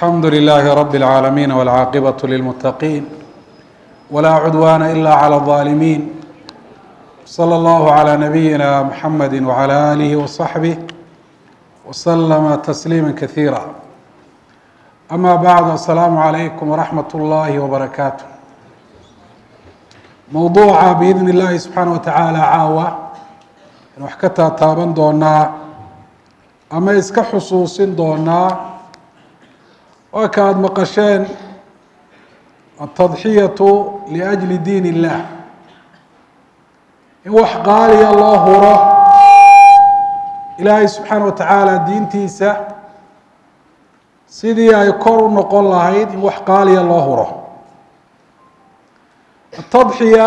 الحمد لله رب العالمين والعاقبة للمتقين ولا عدوان إلا على الظالمين صلى الله على نبينا محمد وعلى آله وصحبه وسلم تسليما كثيرا. أما بعد السلام عليكم ورحمة الله وبركاته. موضوعa بإذن caawa in wax ka taataaban doonaa ama iska xusuusin doonaa waa ka aada maqasheen altadxiyatu liajli diin illah in wax qaaliya loo huro ilaahay subxaana wa tacaala diintiisa sidii ay kor u noqon lahayd in wax qaaliya loo huro. Atadxiya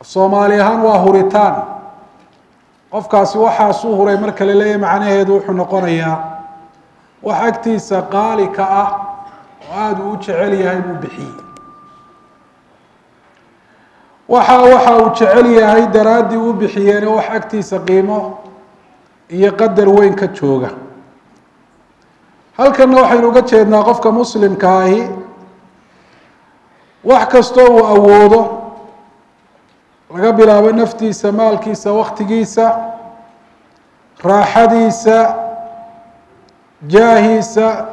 af soomaali ahaan waa huritaan. Qofkaasi waxaasuu huray mar kale leeya macnaheedu wuxuu noqonayaa wax agtiisa qaali ka ah oo aada uu u jecel yahay buu bixiyey. Waxa waxa uu jecel yahay daraaddii u bixiyeene wax agtiisa qiimo iyo qadar weyn ka jooga. Halkanna waxaynu uga jeednaa qofka muslimka ahi wax kastoo uu awoodo laga bilaabo naftiisa maalkiisa waktigiisa raaxadiisa jaahiisa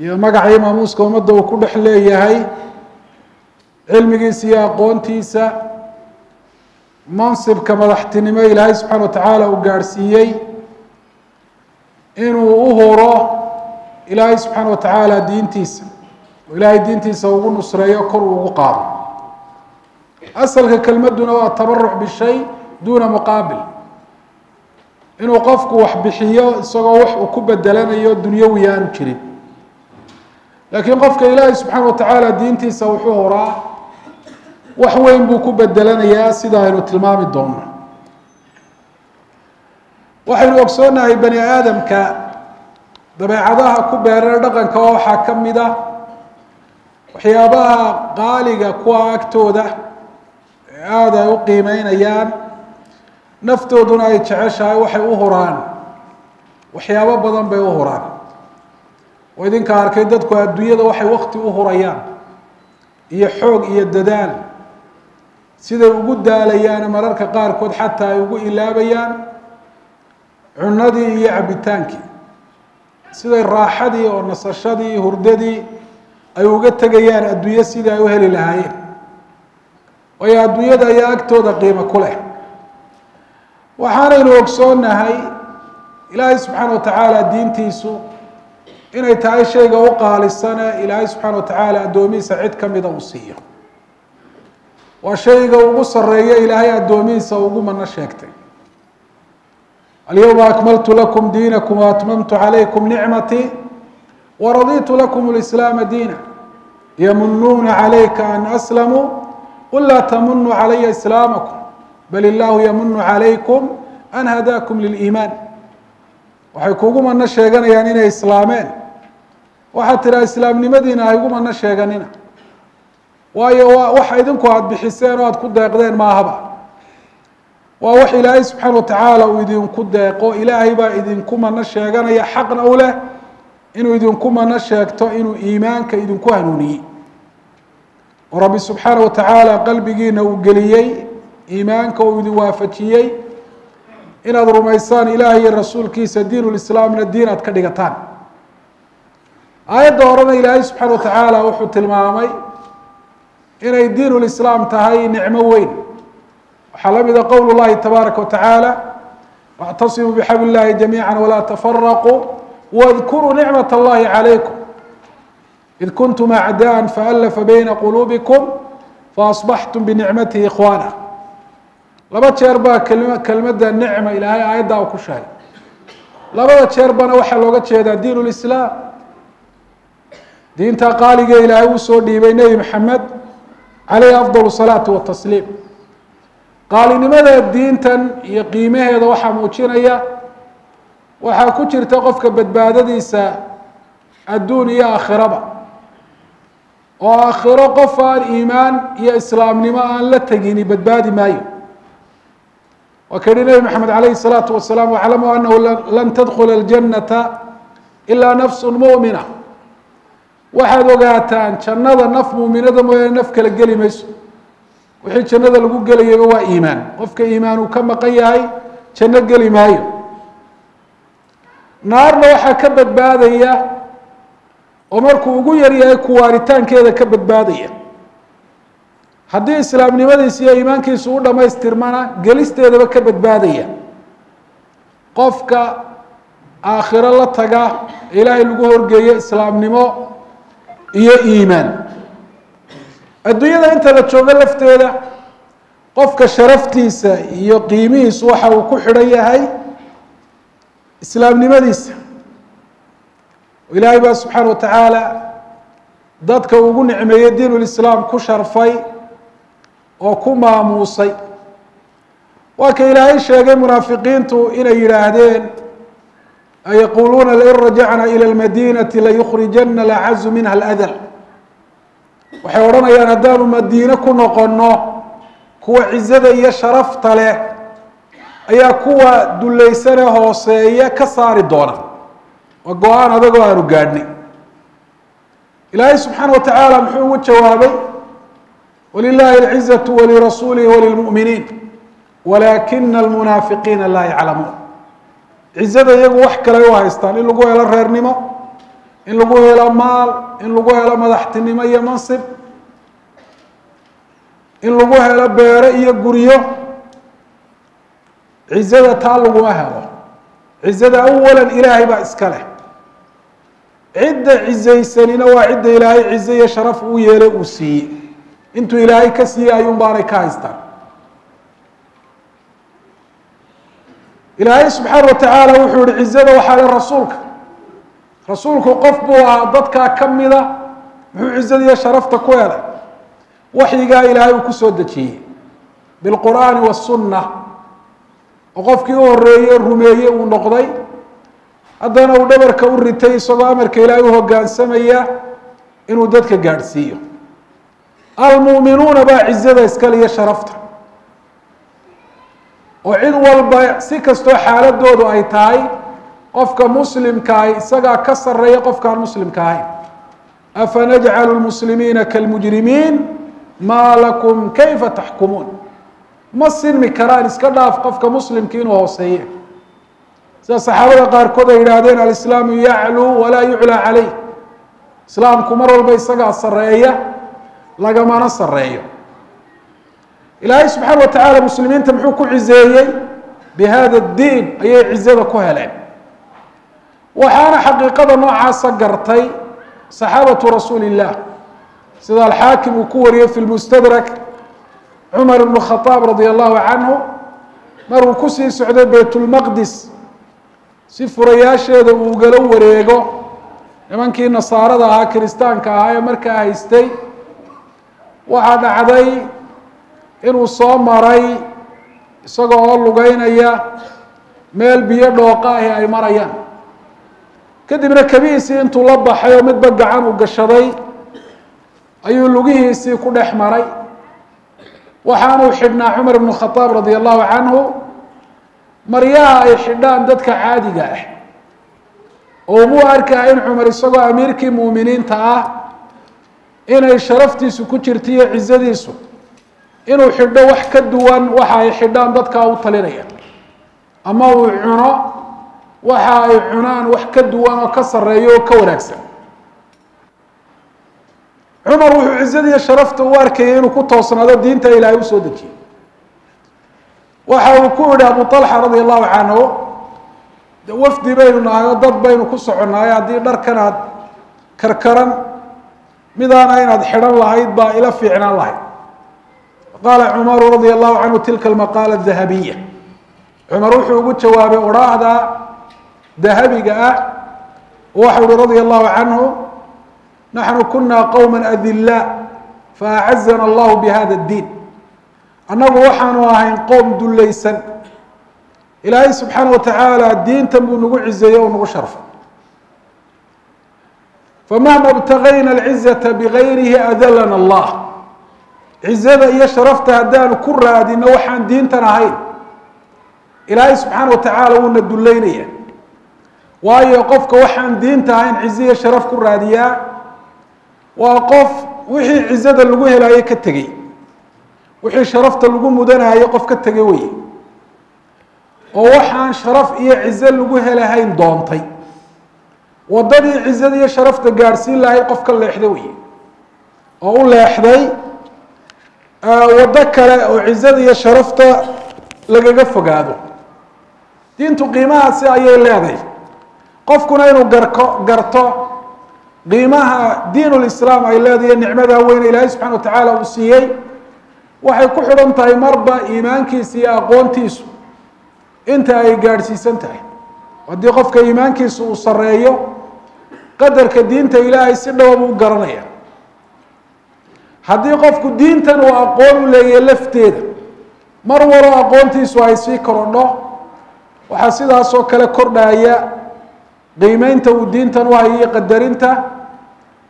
iyo magacii maamuuska ummadda uu ku dhex leeyahay cilmigiisa iyo aqoontiisa mansibka madaxtinimo ilaahay subxaana wa tacaala uu gaadhsiiyey inuu u huro ilaahay subxaana wa tacaala diintiisa. Oo ilaahay diintiisa ugu nusreeyo kor uu ugu qaado. Asalka kelmadduna waa tabaruc bishay duuna muqaabil inuu qofku wax bixiyo isagoo wax uu ku bedelanayo dunyawi aanu jirin. Laakiin qofka ilaahay subxaana wa tacaala diintiisa wuxuu horaa wax weyn buu ku bedelanayaa sida aynu tilmaami doono waxaynu ogsoonahay bani aadamka dabeecadaha ku beeran dhaqanka oo waxaa ka mid a waxyaabaha qaaliga kuwa agtooda ee aada ay u qiimeynayaan naftooduna ay jeceshahay waxay u huraan. Waxyaabo badan bay u huraan. Oo idinka arkay dadku adduunyada waxay wakti u hurayaan. Iyo xoog iyo dadaal. Siday ugu daalayaan mararka qaarkood xataa ay ugu ilaabayaan cunadii iyo cabitaankii siday raaxadii oo nasashadii hurdadii ay uga tegayaan adduunyo sidii ay u heli lahaayeen. Waayo adduunyada ayaa agtooda qiimo ku leh وحانين وقصون نهي إلهي سبحانه وتعالى الدين تيسو. إن إتاي شيء وقال السنة إلهي سبحانه وتعالى دومي سعيد كم دوسية وشيء وقص الرية إلهي دومي سوق من نشاكتي اليوم أكملت لكم دينكم وأتممت عليكم نعمتي. ورضيت لكم الإسلام دينا. يمنون عليك أن أسلموا قل لا تمنوا علي إسلامكم. Bal illaahu yamunu calaykum an hadaakum liliimaan. Waxay kugu mano sheeganayaan inay islaameen. Waxaad tiraa islaamnimadiina haygu mano sheeganina. Waayo waa waxa idinku aada bixiseen oo aada ku deeqdeen maahaba. Waa wax ilaahay subxaana wa tacaala uu idinku deeqo. Ilaahay baa idinku mano sheeganaya xaqna u leh inuu idinku mano sheegto inuu iimaanka idinku hanuuniyey. Oo rabbi subxaana wa tacaala qalbigiina uu geliyey إيمانك وإذ وافتيي إن أدر ميسان إلهي الرسول كيس الدين والإسلام من الدين أتكدقتان. آية دورنا إلهي سبحانه وتعالى وحوت المامي إن الدين والإسلام تهي نعمة وين. حلم إذا قول الله تبارك وتعالى واعتصموا بحبل الله جميعا ولا تفرقوا واذكروا نعمة الله عليكم. إذ كنتم أعداء فألف بين قلوبكم فأصبحتم بنعمته إخوانا. Laba jeer baa kelm kelmadda nicma ilaahay aayaddaa u ku sheegay. Labada jeer bana waxaa looga jeedaa diin lislaam diinta qaaliga ilaahay uu soo dhiibay nebi maxamed calayhi afdal salaati watasliim qaalinimada diintan iyo qiimaheeda waxaa muujinaya waxaa ku jirta qofka badbaadadiisa adduun iyo aakhiraba. Oo aakhiro qof aan iimaan iyo islaamnimo aan la tegini badbaadi maayo وكان النبي محمد عليه الصلاة والسلام وعلموا أنه لن تدخل الجنة إلا نفس مؤمنة. واحد وقاتان كان هذا نف مؤمنة نفك ينفك للقلمة وحين كان هذا لقوك قلية هو إيمان. وفك إيمان وكما قياي كان القلمة هي. نار لوحة كبت بعد هي ومركو وقو يريه كوارتان كذا كبت بعد هي haddii islaamnimadiisa iyo iimaankiisu u dhammaystirmana gelisteedaba ka badbaadaya. Qofka aakhiro la taga ilaahay lagu horgeeyo islaamnimo iyo iimaan. Adduunyada inta la joogo lafteeda qofka sharaftiisa iyo qiimihiisu waxa uu ku xidhan yahay islaamnimadiisa. Ilaahay baa subxaana wa tacaala dadka ugu nicmeeyey diin lislaam ku sharfay oo ku maamuusay. Waa ka ilaahay sheegay munaafiqiintu inay yidhaahdeen yaquuluuna lain rajacna ilى اlmadinati layukrijana alcazu minha aladal. Waxay odhanayaan haddaanu madiine ku noqonno kuwa cizada iyo sharafta leh ayaa kuwa dullaysane hooseeya ka saari doona. Waa go'aan adagoo aanu gaadhnay. Ilaahay subxaana wa tacaala muxuu ugu jawaabay walilahi اlcizaةu walirasuulihi walilmu'miniin walaakina almunaafiqiina laa yaclamuun cizada iyagu wax kale u haystaan in lagu helo reernimo in lagu helo maal in lagu helo madaxtinimo iyo mansib in lagu helo beero iyo guryo cizada taa laguma helo cizada awalan ilaahay baa iska leh cidda cizaysanina waa cidda ilaahay cize iyo sharaf uu yeelay uu siiyey intuu ilaahay ka siiyey ayuun baanay ka haystaan. Ilaahay subxaana wa tacaala wuxuu yihi cizada waxaa le rasuulka. Rasuulku qof buu ahaa dadkaa ka mida muxuu cizada iyo sharafta ku helay waxyigaa ilaahay uu ku soo dejiyey bilqur'aani wasunna oo qofkii u horeeye rumeeye uu noqday. Haddana uu dhabarka u ritay isagoo amarka ilaahay u hogaansamaya inuu dadka gaadhsiiyo almu'minuuna baa cizada iskale iyo sharafta. Oo cid walba si kastoo xaaladoodu ay tahay qofka muslimkaahi isagaa ka sareeya qofkaan muslimka ahayn. Afanajcalu lmuslimiina kalmujrimiin? Maa lakum kayfa taxkumuun ma sinmi karaan iska dhaaf qofka muslimka inuu hooseeye sida saxaabada qaarkood ay yidhaahdeen alislaamu yacluu walaa yuclaa caleyh islaamku mar walba isagaa sareeya lagamana sareeyo ilaahay subxaana wa tacaala muslimiinta muxuu ku cizeeyey bihada diin ayay cizada ku heleen. Waxaana xaqiiqada noocaasa gartay saxaabatu rasuuli illah sida alxaakim uu ku wariyey fi lmustadrak cumar ibnu khadaab radia allahu canhu maruu ku sii socday baytulmaqdis si furayaasheeda uu ugala wareego nimankii nasaarada ahaa kiristaanka ahaa ee markaa haystay waxaa dhacday inuu soo maray isagoo oo lugeynaya meel biyo dhooqa ahi ay marayaan. Kadibna kabihiisii intuu la baxay oo midba gacan uu gashaday ayuu lugihiisii ku dhex maray. Waxaanuu xidhnaa cumar ibnu khadaab radia allahu canhu maryaha ay xidhaan dadka caadiga ah. Oo umuu arkaa in cumar isagoo amiirkii muuminiinta ah inay sharaftiisu ku jirta iyo cizadiisu inuu xidho wax ka duwan waxa ay xidhaan dadkaa u talinaya ama uu cuno waxa ay cunaan wax ka duwan oo ka sareeyo oo ka wanaagsan. Cumar wuxuu cizadiiyo sharafta u arkayay inuu ku toosnaado diinta ilaahay u soo dejiyey waxa uu ku yihi abu طalxa radia allahu canhu wafdi baynu nahay oo dad baynu ku soconnahay haddii dharkan aad karkaran midaana inaad xidhan lahayd baa ila fiicnaan lahayd. Qaala cumaru radia allahu canhu tilka almaqaala dahabiya cumar wuxuu ugu jawaabay odhaahda dahabiga ah. Waxau uhi radia allahu canhu naxnu kuna qowma adila faacazana allahu bihada اdiin annagu waxaanu ahayn qowm dullaysan. Ilaahay subxaana wa tacaala diintan buu nagu cizeeyey oo nagu sharfay famahma ibtagayna alcizata bigayrihi adalana allah cizada iyo sharafta haddaanu ku raadino waxaan diintan ahayn ilaahay subxaana wa tacaala wuuna dullaynaya waayo qofka waxaan diinta ahayn cize iyo sharaf ku raadiyaa waa qof wixii cizada lagu helayo ka tegey wixii sharafta lagu mudanayo qof ka tegay wey oo waxaan sharaf iyo cize lagu helahayn doontay waddadii cizada iyo sharafta gaadhsiin lahayd qof ka leexda wey oo u leexday waddo kale oo cizada iyo sharafta lagaga fogaado. Diintu qiimahaasi ayay leedahay qofkuna inuu garko garto qiimaha diinulislaam ay leedahay nicmada weyne ilaahay subxana wa tacaala uu siiyey waxay ku xidhan tahay marba iimaankiisa iyo aqoontiisu. Inta ay gaadhsiisan tahay. Haddii qofka iimaankiisa uu sareeyo qadarka diinta ilaahay si dhaba buu garanaya. Haddii qofku diintan uu aqoon u leeyahay lafteeda mar waloo aqoontiisu ay sii korodho. Waxaa sidaasoo kale kordhaya qiimeynta uu diintan u hayo iyo qadarinta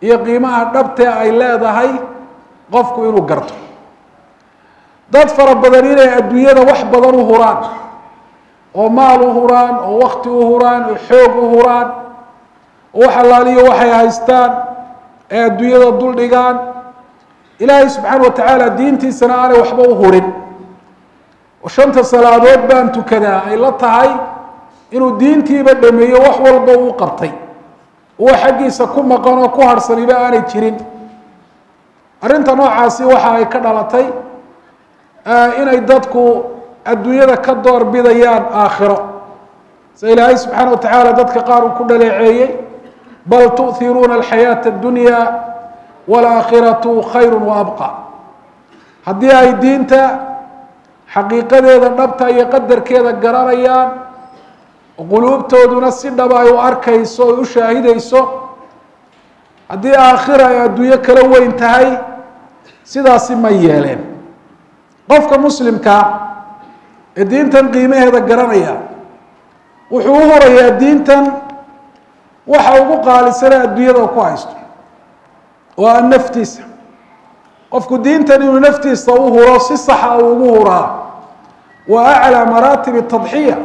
iyo qiimaha dhabtee ay leedahay qofku inuu garto. Dad fara badan inay adduunyada wax badan u huraan oo maal u huraan oo wakti u huraan oo xoog u huraan oo wax allaaliyo waxay haystaan ee adduunyada dul dhigaan. Ilaahay subxaana wa tacaala diintiisana aanay waxba u hurin. Oo shanta salaadood baan tukadaa ay la tahay inuu diintiiba dhameeyo wax walba uu qabtay. Uwa xaggiisa ku maqan oo ku harhsaniba aanay jirin. Arrinta noocaasi waxa ay ka dhalatay inay dadku adduunyada ka door bidayaan aakhiro. Se ilaahay subxaana wa tacaala dadka qaar uu ku dhaleeceeyey bal tu'hiruuna alxayaata addunya waalaakhiratu khayru wa abqa haddii ay diinta xaqiiqadeeda dhabta iyo qadarkeeda garanayaan quluubtooduna si dhaba ay u arkayso ay u shaahidayso haddii aakhira ay adduunyo kala weyn tahay sidaasi ma yeeleen qofka muslimkaa ee diintan qiimaheeda garanaya wuxuu u horayaa diintan waxa ugu qaalisana adduunyada ku haysto. Oo a naftiisa. Qofku diintan inuu naftiisa u huro si saxa uu ugu huraa wa aclaa maraatib tadxiya.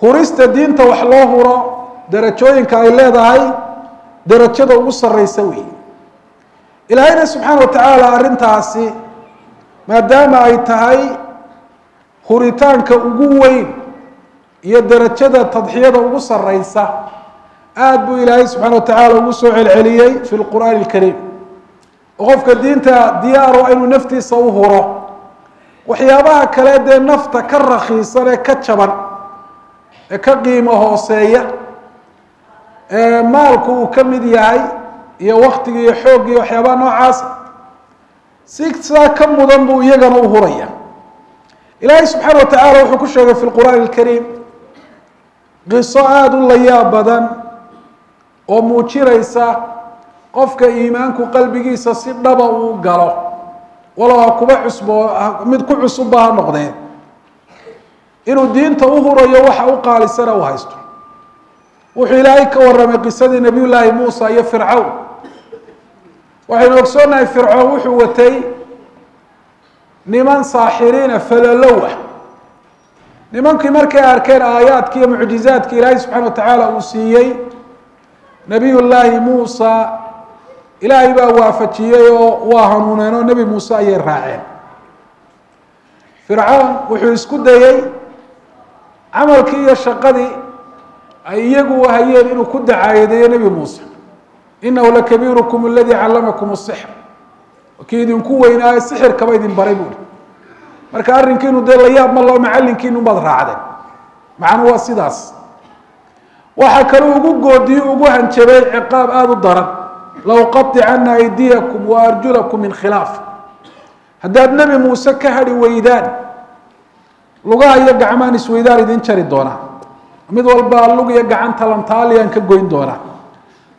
Hurista diinta wax loo huro darajooyinka ay leedahay darajada ugu sareysa wey ilaahayna subxaana wa tacaala arrintaasi maadaama ay tahay huritaanka ugu weyn iyo darajada tadxiyada ugu sareysa aada buu ilaahay subxana wa tacaala ugu soo celceliyey fi lqur'aani alkariim. Oo qofka diinta diyaaro inuu naftiisa u huro waxyaabaha kale dee nafta ka rakiisan ee ka jaban ee ka qiimo hooseeya ee maalku uu ka mid yahay iyo waktiga iyo xoog iyo waxyaabaha noocaas si sidaa ka mudan buu iyagana u huraya. Ilaahay subxaana wa tacaala wuxuu ku sheegay fi lqur'aani alkariim qiso aada u layaab badan oo muujinaysa qofka iimaanku qalbigiisa si dhaba uu galo. Walow kuba cusbo mid ku cusubba ha noqdee. Inuu diinta u hurayo waxa u qaalisana u haysto. Wuxuu ilaahay ka warramay qisadii nabiy llaahi muusa iyo fircawn. Waxaynu ogsoonnahay fircoon wuxuu watay niman saaxiriina falalowa nimankii markay arkeen aayaadki iyo mucjizaadki ilaahay subxana wa tacaala uu siiyey نبي الله موسى إلى إبا وافتيه وهمونينو نبي موسى يرعين فرعون وحيس كده يي عمل كي الشقدي أيجو وهيين إنه كده عايد يا نبي موسى. إنه لكبيركم الذي علمكم السحر. وكيد إن قوة إن آية السحر كبيد بريبول مركارين كينو دلياب ما الله معلن كينو بدر عدن معنوا سداس waxaa kaloo ugu goodiye ugu hanjabay ciqaab aada u daran. Lauqaطicana aydiyakum wa arjulakum min khilaaf. Haddaad nebi muuse ka hadhi weydaan lugaha iyo gacmaan isweydaan idin jari doonaa. Mid walbaa lug iyo gacanta lantaaliyaan ka goyn doonaa.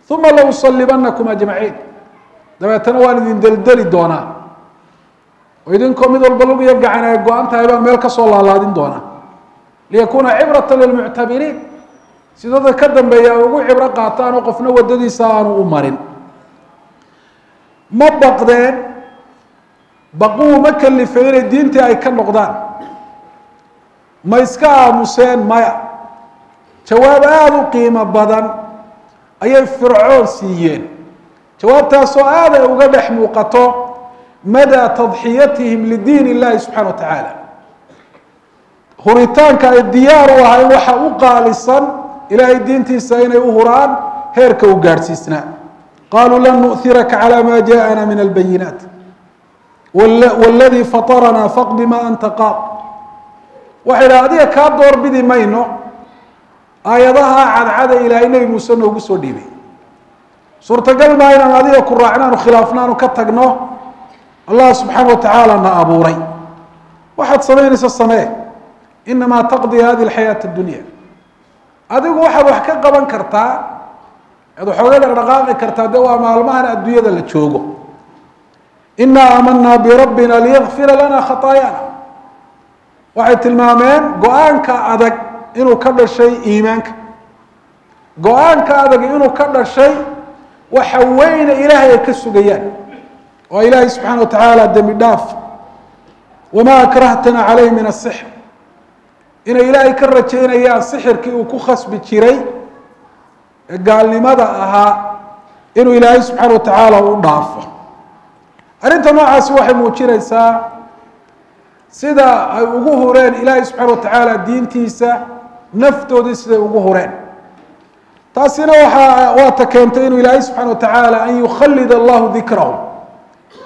Uma lausallibanakum ajmaciin. Dabeetana waan idin deldeli doonaa. Oo idinkoo mid walba lug iyo gacan ay go-an tahay baan meel ka soo laalaadin doonaa. Liyakuuna cibrata lilmuctabiriin si dadka ka dambeeya ay ugu cibro qaataan oo qofna waddadiisa aanu u marin. Ma baqdeen? Baquu ma kalifay inay diintii ay ka noqdaan? Ma iska aamuseen maya? Jawaab aada u qiimo badan ayay fircoon siiyeen. Jawaabtaasoo aad ay uga dhex muuqato madaa tadxiyatihim lidiin illahi subxana wa tacaala? Huritaanka ay diyaar u ahayn waxa u qaalisan ilaahay diintiisa inay u huraan heerka u gaadhsiisnaa qaluu lan nu'hiraka calى ma jaءana min albayinaat wاladii faطranaa faqdi ma anta qaad waxay dhaha adiga kaa doorbidi mayno aayadaha cadcada ilaahay nebi muuse noogu soo dhiibay suurtagal maa inaan adiga ku raacnaanu khilaafnaanu ka tagno allah subxaana wa tacaala na abuuray waxaad samaynaysa samee inamaa taqdi hadi alxayaat اdunya adigu waxaad wax ka qaban kartaa ad waxooga dhaqdhaqaaqi kartaa de waa maalmahan adduunyada la joogo. Inaa aamanaa birabbina liyakfira lana khataayaana waxay tilmaameen go'aanka adag inuu ka dhashay iimaanka. Go'aanka adag inuu ka dhashay waxa weyne ilaahay ay ka sugayaan. Oo ilaahay subxaana wa tacaala dembi dhaaf. Wamaa akrahtana caleyh min asixr inay ilaahay ka rajaynayaan sixirkii uu ku khasbi jiray ee gaalnimada ahaa inuu ilaahay subxaana wa tacaala u dhaafo. Arrinta noocaasi waxay muujinaysaa sida ay ugu hureen ilaahay subxaana wa tacaala diintiisa naftoodii siday ugu hureen. Taasina waxa waata keentay inuu ilaahay subxaana wa tacaala an yukhallid allahu dikrahum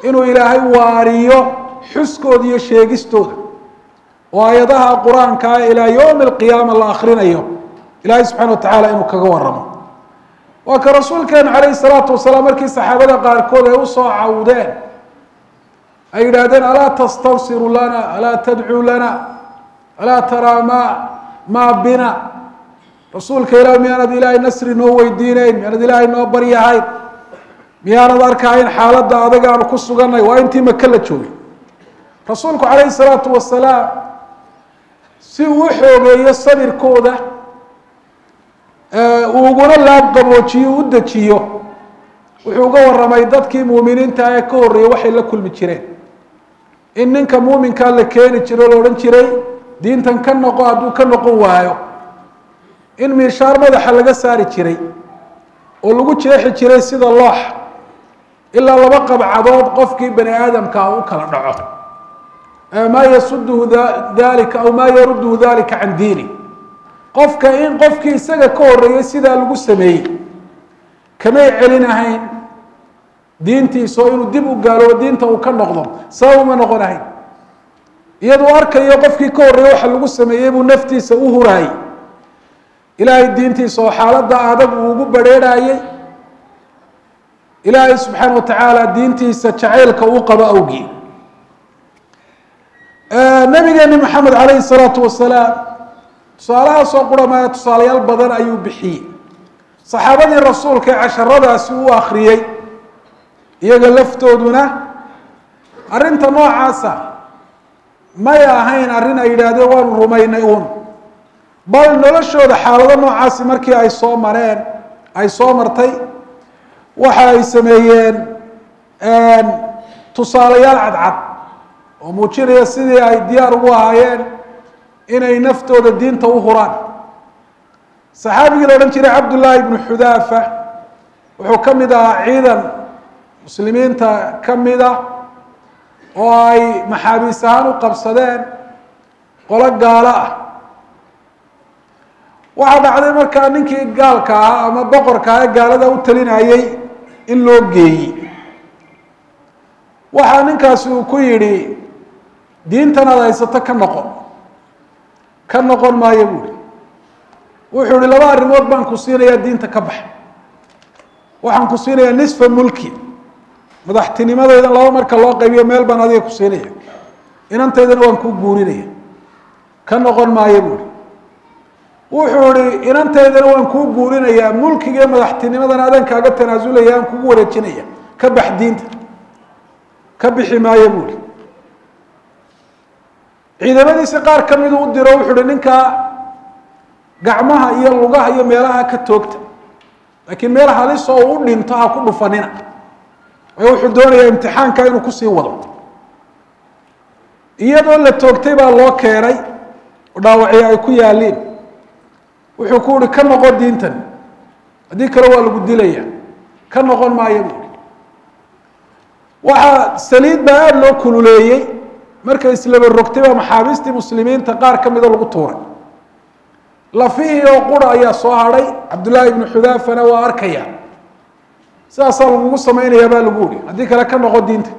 inuu ilaahay waariyo xuskooda iyo sheegistooda وآياتها القرآن كا إلى يوم القيامة الآخرين أيوه إلهي سبحانه وتعالى إنه كجوارمه وكرسول كان عليه الصلاة والسلام ركي الصحابة قال كل يوصوا عودين. أي لادين ألا تستوصر لنا ألا تدعو لنا ألا ترى ما ما بنا. رسول كي لهم يانا دي لاي نسر نوو الدينين ميانا دي لاي نوو بريهاي ميانا دار كاين حالة دا عدقان وكسو قرنا وإنتي مكلة شوي رسولك عليه الصلاة والسلام si uu xoogeeyo sabirkooda uu uguna laabqaboojiyo u dejiyo wuxuu uga waramay dadkii muuminiinta ee ka horreeyey waxay la kulmi jireen. In ninka muuminkaa la keeni jiro la odhan jiray diintan ka noqo hadduu ka noqon waayo. In miishaar madaxa laga saari jiray oo lagu jeexi jiray sida loox ilaa laba qabcadood qofkii bani aadamkaa u kala dhaco maa yasuduhu dalika aw maa yaruduhu dalika can diini. Qofka in qofkii isaga ka horreeyey sidaa lagu sameeyey. Kamay celinahayn diintiisa oo inuu dib u gaaloobo diinta uu ka noqdo. Sabab uma noqon ahayn. Iyaduu arkayo qofkii ka horreeyey waxa lagu sameeyey buu naftiisa u huraayey. Ilaahay diintiisa oo xaaladda adag uu ugu barheerhayey ilaahay subxaana wa tacaala diintiisa jacaylka uu qabo awgii nabigeeni maxamed calayhi salaatu wasalaam tusaalahaasoo quramaya tusaalayaal badan ayuu bixiyey. Saxaabadii rasuulka casharadaasi uu akhriyey iyaga laftooduna arrinta noocaasa may ahayn arrin ay yidhaahdeen waanu rumaynay uun. Bal noloshooda xaalado noocaasi markii ay soo mareen ay soo martay waxa ay sameeyeen tusaalayaal cadcad oo muujinaya sidii ay diyaar ugu ahaayeen inay naftooda diinta u huraan. Saxaabigii la odhan jiray cabdullaahi ibnu xudaafa wuxuu ka mid ahaa ciidan muslimiinta ka mida oo ay maxaabiis ahaan u qabsadeen qolo gaalo ah. Waxaa dhacday markaa ninkii gaalka ahaa ama boqorka ah ee gaalada u talinayay in loo geeyey. Waxaa ninkaasi uu ku yidhi diintan aad haysato ka noqon. Ka noqon maayo buuhi wuxuu ihi laba arrimood baan ku siinayaa diinta ka bax waxaan ku siinayaa nisfa mulki. Madaxtinimadeyda laba marka loo qaybiyo meel baan adiga ku siinaya. Inantaydana waan kuu guurinaya. Ka noqon maayo buuhi wuxuu ihi inantaydana waan kuu guurinayaa. Mulkiga madaxtinimadana adaan kaaga tanaasulaya aan kugu wareejinaya. Ka bax diinta. Ka bixi maayo buuhi ciidamadiisi qaar ka miduu u diro wuxuu uhi ninkaa gacmaha iyo lugaha iyo meelaha ka toogta laakiin meel haliso uu u dhinto ha ku dhufanina. Waayo wuxuu doonayaa imtixaanka inuu ku sii wado. Iyadoo la toogtay baa loo keenay oo dhaawacyo ay ku yaaliin wuxuu ku uhi ka noqon diintan haddii kale waa lagu dilaya ka noqon maayo. Waxaa saliid baa aada loo kululeeyey markay islaba rogtay baa maxaabiistii muslimiinta qaar ka mida lagu tuuray. Lafihii oo qura ayaa soo hadhay cabdullaahi ibnu xudaafana waa arkaya. Sidaasaa lagugu samaynayaa baa lagu uhi haddii kale ka noqon diinta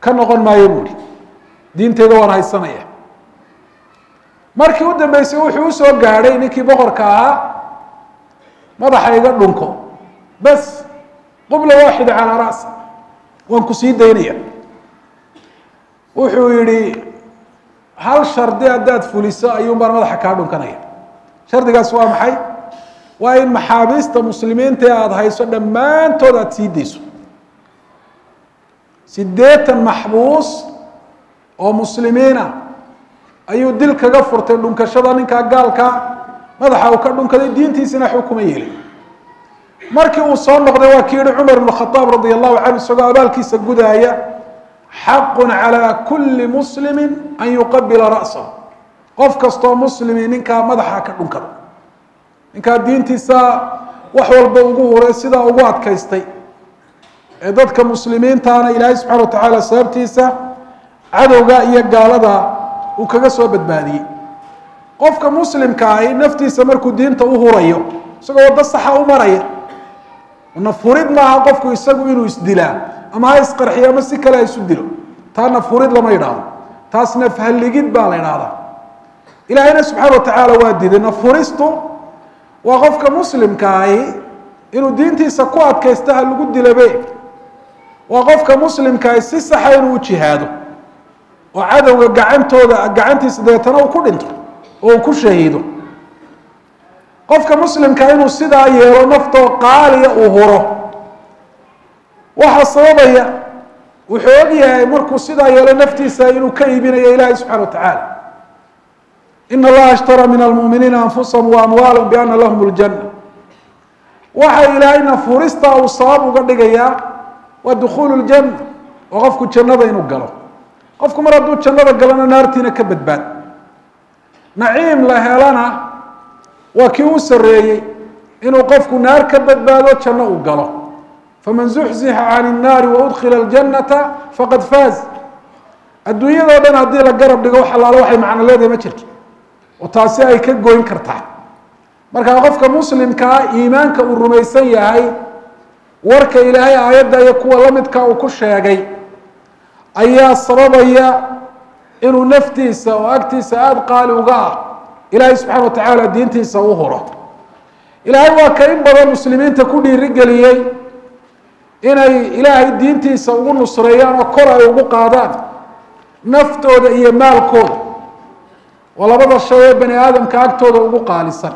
ka noqon maayo buuhi diinteyda waan haysanaya markii u dambeysay wuxuu u soo gaadhay ninkii boqorka ahaa madaxa iga dhunko. Bas qubla waaxida calaa ra'si waan ku sii daynaya wuxuu yihi hal shardi haddaad fuliso ayuun madaxa kaa dhunkanaya. Shardigaas waa maxay? Waa in maxaabiista muslimiinta ee aada hayso dhammaantood aada sii dayso siddeetan maxbuus oo muslimiina ayuu dil kaga furtay dhunkashada ninkaa gaalkaa madaxa uu ka dhunkaday diintiisina xukuma yeelay markii uu soo noqday waa kii yihi cumar ibn khadaab radia allahu canhu isagoo abaalkiisa gudaaya xaqu calى kuli muslimi an yuqabila ra'sahu qof kastoo muslimi ninkaa madaxa ka dhunkado ninkaa diintiisa wax walba ugu huray sidaa ugu adkaystay. Ee dadka muslimiintaana ilaahay subxana watacaala sababtiisa cadowga iyo gaalada uu kaga soo badbaadiyey. Qofka muslimka ahi naftiisa markuu diinta u hurayo isagoo waddo saxa u maraya nafurid maaha qofku isagu inuu isdilaa ama ha isqarxiyo ama si kale ha isu dilo. Taa nafurid lama yidhaahdo. Taas nafhalligid baa la idhaahdaa ilaahayna subxaana watacaala waa diiday nafuristu waa qofka muslimka ahi inuu diintiisa ku adkaysta ha lagu dilabe. Waa qofka muslimka ahi si saxa inuu u jihaado. Oo cadowga gacantooda gacantiisa dabeetana uu ku dhinto oo uu ku shahiido. Qofka muslimka inuu sidaa yeelo naftoo qaaliya uu huro waxaa sababaya wuxuu og yahay markuu sidaa yeelo naftiisa inuu ka iibinayo ilaahay subxana watacaala in allaha ishtara min almuuminiina anfusahum wa amwaalahum biana lahum ljanna waxa ilaahayna furista uu sabab uga dhigayaa waa dukhuulu ljanna oo qofku jannada inuu galo. Qofku mar hadduu jannada galona naartiina ka badbaad. Naciim la helana waa kii u sareeyey inuu qofku naar ka badbaado janno uu galo faman zuxzixa can الnaari waudkila اljanata faqad faaz adduunyadao dhan haddii la garab dhigo wax allaalo waxay macno leedahay ma jirto oo taasi ay ka goyn kartaa marka qofka muslimkaa iimaanka uu rumaysan yahay warka ilaahay aayadda iyo kuwa lamidka uu ku sheegay ayaa sababaya inuu naftiisa oo agtiisa aada qaali uga ah ilaahay subxaana wa tacaala diintiisa u huro ilaahay waa ka in badan muslimiinta ku dhiirigeliyey إن أي إله الدين تيسوون الصريان وكرة وقعدات نفتو ده إيه مال كود ولا بضع الشيء بني آدم كأكتو ده وقال الصن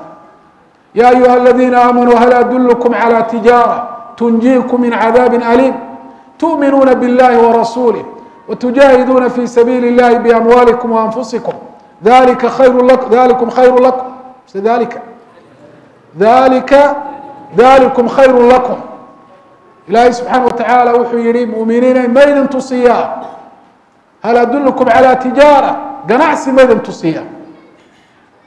يا أيها الذين آمنوا هل أدلكم على تجارة تنجيكم من عذاب أليم تؤمنون بالله ورسوله وتجاهدون في سبيل الله بأموالكم وأنفسكم ذلك خير لكم ذلكم خير لكم ذلك ذلك ذلكم خير لكم ilaahay subxaana watacaala wuxuu yihi muminiinay maydin tusiyaa? Hal adulkum calaa tijaara? Ganacsi maydin tusiya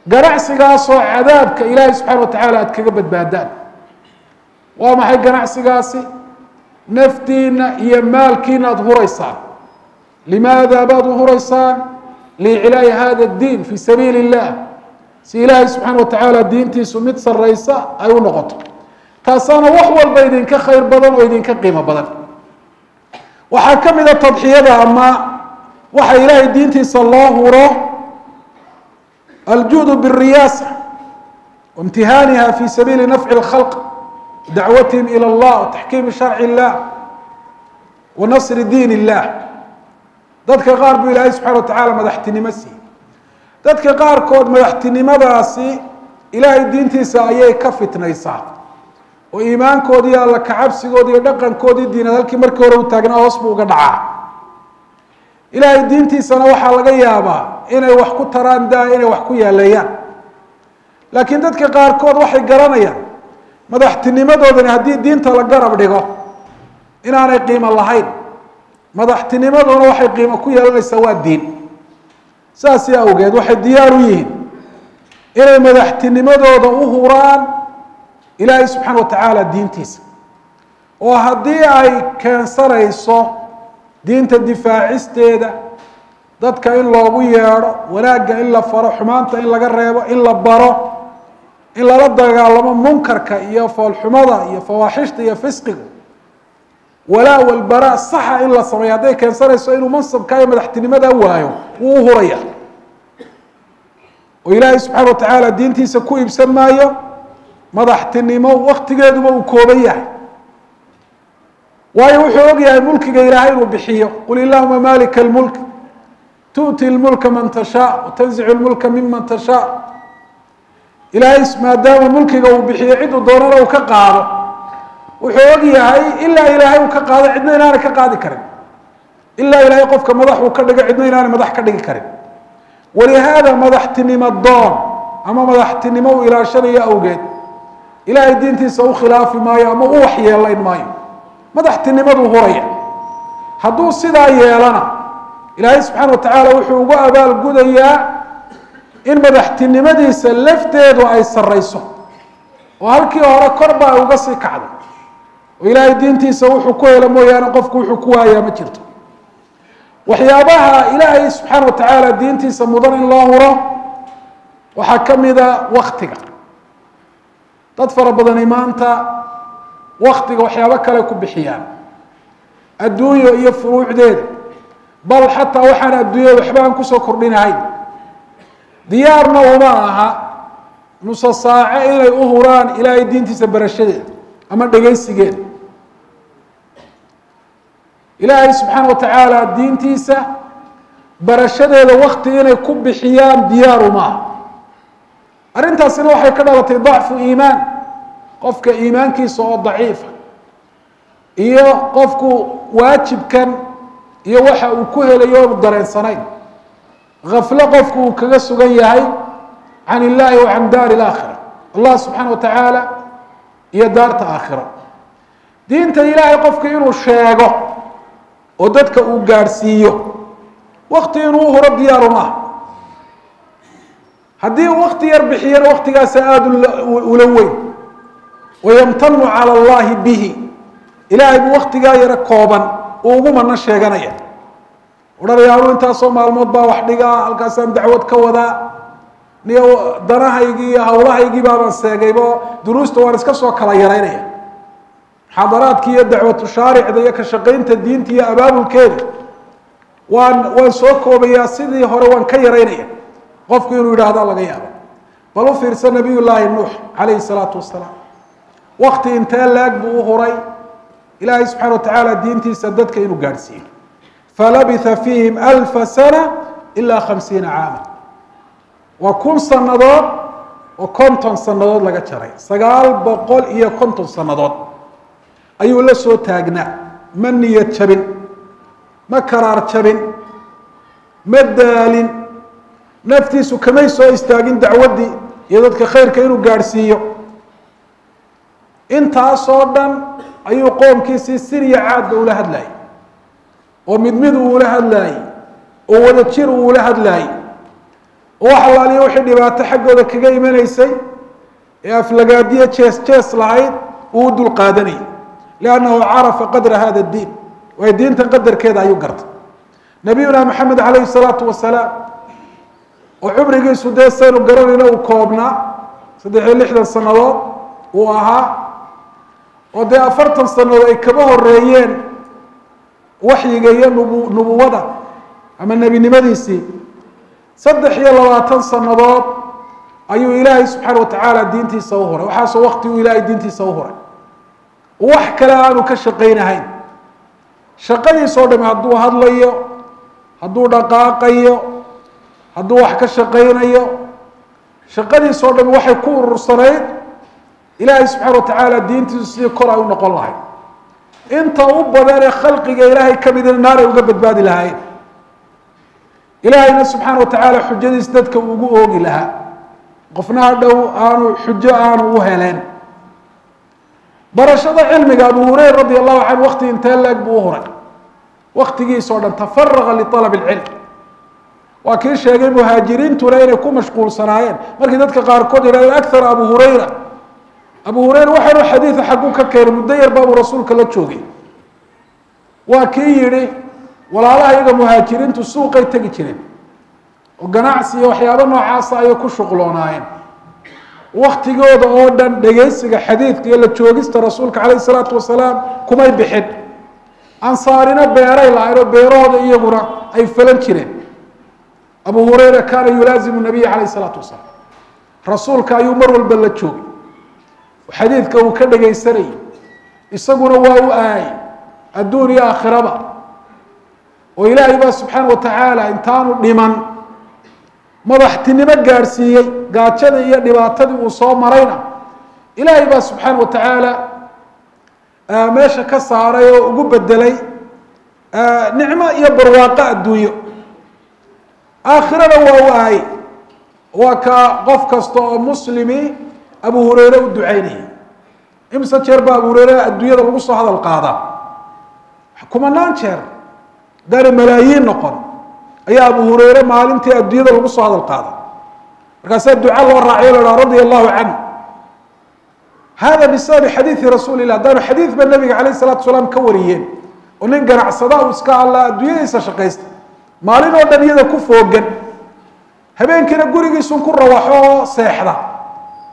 ganacsigaasoo cadaabka ilaahay subxaana watacaala aad kaga badbaadaan. Waa maxay ganacsigaasi? Naftiina iyo maalkiina aada huraysaan. Limaada baad huraysaan? Liiclaa'i hada اdiin fi sabiili اllah si ilaahay subxaana watacaala diintiisu mid saraysa ay u noqoto taasaana wax walba idinka khayr badan oo idinka qiimo badan waxaa ka mida tadxiyada ama waxa ilaahay diintiisa loo huro aljuud bالriyaasa waimtihaaniha fi sabiili nafci اlkhalq dacwatihim ilى اllah wataxkiimi sharci اllah wa nasri diin اllah dadka qaar buu ilaahay subxana watacaala madaxtinimo siiyey dadka qaarkood madaxtinimadaasi ilaahay diintiisa ayay ka fitnaysaa oo iimaankoodii alla kacabsigoodi iyo dhaqankoodii diinad halkii markii hore u taagnaa hoos buu uga dhacaa. Ilaahay diintiisana waxaa laga yaabaa inay wax ku taraan daa inay wax ku yaaleeyaan. Laakiin dadka qaarkood waxay garanayaan madaxtinimadoodani haddii diinta la garab dhigo inaanay qiimo lahayn. Madaxtinimaduna waxay qiimo ku yeelanaysaa waa diin. Saasi awgeed waxay diyaar u yihiin inay madaxtinimadooda u huraan ilaahay subxaana wa tacaala diintiisa. Oo haddii ay keensanayso diinta difaacisteeda dadka in loogu yeedho wanaagga in la faro xumaanta in laga reebo in la baro in lala dagaalamo munkarka iyo foolxumada iyo fawaaxishta iyo fisqiga walaa walbara saxa in la sameeyo. Hadday keensanayso inuu mansabka iyo madaxtinimada waayo wuu u huraya oo ilaahay subxaana wa tacaala diintiisa ku iibsan maayo madaxtinimo waktigeeduba uu kooban yahay. Waayo wuxuu og yahay mulkiga ilaahay inuu bixiyo. Qul illahuma malika lmulk tu'ti lmulka man tashaa watanzicu lmulka miman tashaa. Ilaahay maadaama mulkiga uu bixiyo ciduu doonana uu ka qaado. Wuxuu og ilaa ilaahay uu ka qaado cidna inaanay ka qaadi karin. Ilaa ilaahay qofka madax uu ka dhigo cidna inaanay madax ka dhigi karin. Walihaada madaxtinimo doon ama madaxtinimo uu ilaashanayo awgeed ilaahay diintiisa u khilaafi maayo ama u waxyeelayn maayo. Madaxtinimaduu huraya. Hadduu sidaa yeelana ilaahay subxaana wa tacaala wuxuu ugu abaalgudayaa in madaxtinimadiisa lafteedu ay sarrayso. Oo halkii hore korba ay uga sii kacdo oo ilaahay diintiisa wuxuu ku helo mooyaane qofku wuxuu ku waayaa ma jirto. Waxyaabaha ilaahay subxaana wa tacaala diintiisa mudan in loo huro waxaa ka mida waktiga dad fara badani maanta waktiga waxyaabo kale ku bixiyaan. Adduunyo iyo furuucdeeda. Bal xataa waxaan adduunyada waxba aan ku soo kordhinahayn diyaarna uma aha. Nusa saace inay u huraan ilaahay diintiisa barashadeeda ama dhegaysigeeda ilaahay subxaana wa tacaala diintiisa barashadeeda wakti inay ku bixiyaan diyaaru maaha arrintaasina waxay ka dhalatay dacfu iimaan. Qofka iimaankiisa oo daciifa iyo qofku waajibkan iyo waxa uu ku helayo oonu dareensanayn gaflo qofku uu kaga sugan yahay can illahi wa can daari laakhira allah subxaana wa tacaala iyo daarta aakhiro diinta ilaahay qofka inuu sheego oo dadka uu gaadhsiiyo wakti inuu huro diyaaru maaha haddii wakti yar bixiyana waktigaasa aada ula weyn. Wayamtanu cala allahi bihi. Ilaahay buu waktigaa yaro kooban uu ugu mano sheeganaya. Odhanaya intaasoo maalmood baa wax dhigaa halkaasaan dacwad ka wadaa. Niyo danahaygii iyo hawlahaygii baabaan seegaybo duruusta waan iska soo kala yaraynaya. Muxaadaraadki iyo dacwatu shaaricda iyo ka shaqaynta diinta iyo abaabulkeeda waan waan soo koobayaa sidii hore waan ka yaraynaya qofku inuu yidhaahda laga yaabo. Bal u fiirsa nabiy llaahi nuux calayhi salaatu wasalaam wakti intee laag buu u huray? Ilaahay subxana wa tacaala diintiisa dadka inuu gaadhsiiyo. Falabitha fiihim alfa sana ilaa khamsiina caama. Waa kun sannadood oo konton sannadood laga jaray. Sagaal boqol iyo konton sannadood. Ayuu la soo taagnaa. Ma niyad jabin. Ma karaar jabin. Ma daalin naftiisu kamay soo istaagin dacwaddii iyo dadka khayrka inuu gaadhsiiyo. Intaasoo dhan ayuu qoomkiisii siriya caadba ula hadlayay oo mid mid uu ula hadlaayey oo wada jir uu ula hadlaayey oo wax allaaliyo wixii dhibaato xaggooda kaga imanaysay ee aflagaadiyo jees jees lahayd uu u dul qaadanayay. Liannahu carafa qadra hada diin waayo diintan qadarkeeda ayuu gartay. Nabiyuna maxamed calayhi salaatu wasalaam oo cumrigiisu dee saynu garanayno uu koobnaa saddex iyo lixdan sannadood uu ahaa oo dee afartan sannadood ay kaba horeeyeen waxyiga iyo nubu nubuwada ama nebinimadiisii. Saddex iyo labaatan sannadood ayuu ilaahay subxaana wa tacaala diintiisa u huray. Waxaasoo wakti uu ilaahay diintiisa u huray. Wax kale aanu ka shaqaynahayn. Shaqadiisoo dhami hadduu hadlayo hadduu dhaqaaqayo hadduu wax ka shaqaynayo shaqadiisoo dhami waxay ku urursanayd ilaahay subxaana wa tacaala diintiisu sidii kor ay u noqon lahayd. Inta u badan ee khalqiga ilaahay ka midina naar ay uga badbaadi lahaayeen ilaahayna subxaana wa tacaala xujadiis dadka uu ugu oogi lahaa. Qofna hadhow aanu xujo aanu u heleen. Barashada cilmiga abu hureyr radi allahu canhu wakti intee leeg buu u huray waktigiisoo dhan tafaraqa lialab اlcilm waa kii sheegay muhaajiriintuna inay ku mashquulsanaayeen. Markii dadka qaarkood yidhahdeen akthar abu hurayra. Abu hurayra waxaanu xadiida xagguu ka keenay muddo yar baabuu rasuulka la joogay. Waa kii yidhi walaalaha iyaga muhaajiriintu suuqay tegi jireen. Oo ganacsi iyo waxyaabo noocaasa ayay ku shuqloonaayeen waktigooda oo dhan dhegaysiga xadiidka iyo la joogista rasuulka calayhi salaatu wasalaam kumay bixin. Ansaarina beeray lahayn oo beerahooda iyaguna ay falan jireen abu hurayra kaana yulaazimu nabiya calayhi salaatu wasalaam. Rasuulka ayuu mar walba la joogay. Xadiidka uu ka dhegaysanayay isaguna waa u aayay adduun iyo aakhiraba. Oo ilaahay baa subxaana wa tacaala intaanu dhiman madaxtinimo gaadhsiiyey gaajada iyo dhibaatadii uu soo marayna. Ilaahay baa subxaana wa tacaala meesha ka saaray oo ugu bedelay nicmo iyo barwaaqo adduunyo aakhirana waa u aayey waa ka qof kasta oo muslimi abu hureyre u ducaynaya imse jeer baa abu hureyre adduunyada lagu soo hadal qaadaa kumanaan jeer haddaanay malaayiin noqon ayaa abu hureyre maalintii adduunyada lagu soo hadal qaada. Markaasaa duca loo raaciyo la haha radia allahu canhu. Hada bisababi xadiidi rasuuli lah haddaanu xadiid ba nabiga calayh salatu salaam ka wariyeen. Oo nin ganacsada u iska alla adduunyadiisa shaqaysta maalin oo dhan iyada ku foogan. Habeenkiina gurigiisun ku rawaxo oo seexda.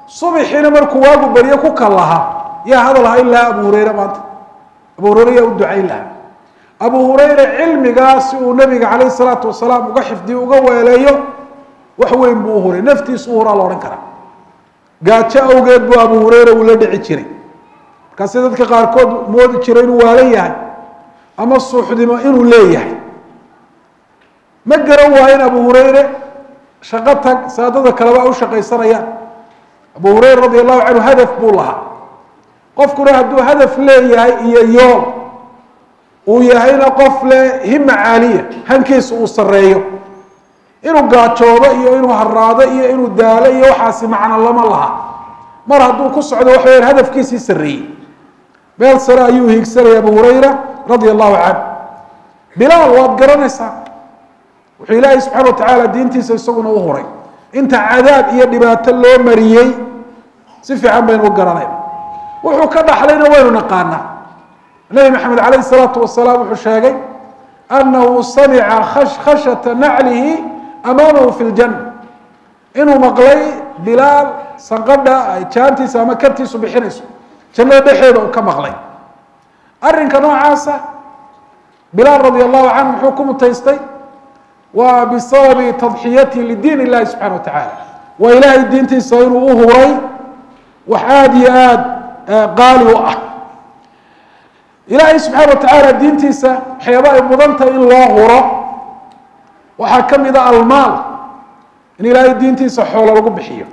Subixiina markuu waagu baryo ku kallaha yaa hadal hayn lahaa abu hureyre maanta. Abu hureyre yaa u ducayn lahaa. Abu hureyre cilmigaa si uu nabiga calayh salaatu wasalaam uga xifdiyo uga weeleeyo wax weyn buu uhuray naftiisu u huraa la odhan karaa. Gaajo awgeed buu abu hureyre uu la dhici jiray. Markaasi dadka qaarkood moodi jiray inuu waalan yahay ama suuxdimo inuu leeyahay ma garan waayin abu hureyre shaqo tag saadada kaleba u shaqaysanayaan abu hureyre radi allahu canhu hadaf buu lahaa. Qofkuna hadduu hadaf leeyahay iyo yool uu yahayna qof le hima caaliya hankiisa uu sareeyo inuu gaajoodo iyo inuu haraado iyo inuu daalo iyo waxaasi macno lama laha. Mar hadduu ku socdo waxa weyaan hadafkiisii sarreeyey. Meel sare ayuu hiigsanaya abu hurayra radia allahu canhu bilaal waad garanaysaa wuxuu ilaahay subxana wa tacaala diintiisa isaguna u huray. Inta cadaab iyo dhibaato loo mariyey si fiican baynu u garanayna wuxuu ka dhaxlayna waynu naqaanaa. Nabi maxamed calayh salaatu wasalaam wuxuu sheegay anahu samica khashkhashata naclihi amaamahu fi ljanna inuu maqlay bilaal sanqadha jaantiisa ama kartiisu bixinayso. Jannada dhexeeda uu ka maqlay. Arrinka noocaasa bilaal radia allahu canhu muxuu ku mutaystay waa bisababi tadxiyatihi lidiin illahi subxana wa tacaala waa ilaahay diintiisa inuu u huray wax aada iyo aada qaali u ah. Ilaahay subxaana wa tacaala diintiisa waxyaaba ay mudantahay in loo huro. Waxaa ka mid a almaal in ilaahay diintiisa xoolo lagu bixiyo.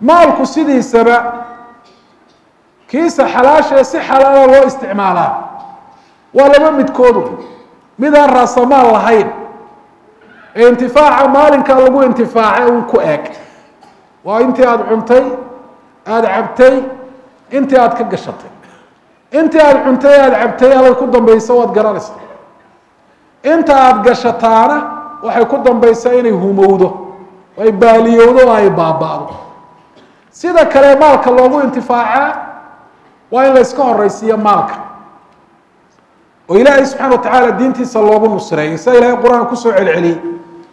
Maalku sidiisaba kiisa xalaashae si xalaala loo isticmaalaa. Waa laba midkoodu midaan raasamaal lahayn ee intifaaca maalinkaa lagu intifaacay un ku eg. Waa intii aada cuntay aada cabtay intii aada ka gashatay. Intii aada cuntay aada cabtay halay ku dambaysa waad garanaysaa inta aada gashataana waxay ku dambaysaa inay humowdo ay baaliyowdo oo ay baaba-do sida kale maalka loogu intifaacaa waa in la yska horeysiiyo maalka. Oo ilaahay subxana wa tacaala diintiisa loogu nusreeyo sida ilahay qur'aan ku soo celceliyey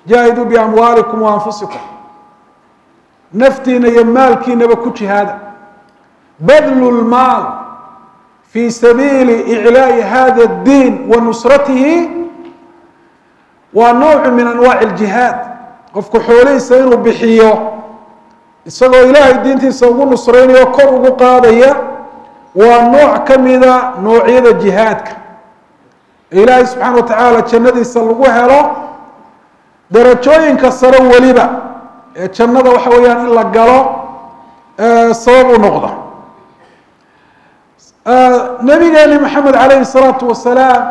jaahiduu biamwaalikum wa anfusikum. Naftiina iyo maalkiinaba ku jihaada. Badlu lmaal fi sabiili iclaa'i hada اddiin wa nusratihi waa noocu min anwaaci اljihaad qofku xoolihiisa inuu bixiyo isagoo ilaahay diintiisa ugu nusraynayo kor ugu qaadaya waa nooc ka mida noocyada jihaadka. Ilaahay subxaana wa tacaala jannadiisa lagu helo darajooyinka sare weliba ee jannada waxa weeyaan in la galo sabab u noqda. Nabigeeni maxamed calayhi salaatu wasalaam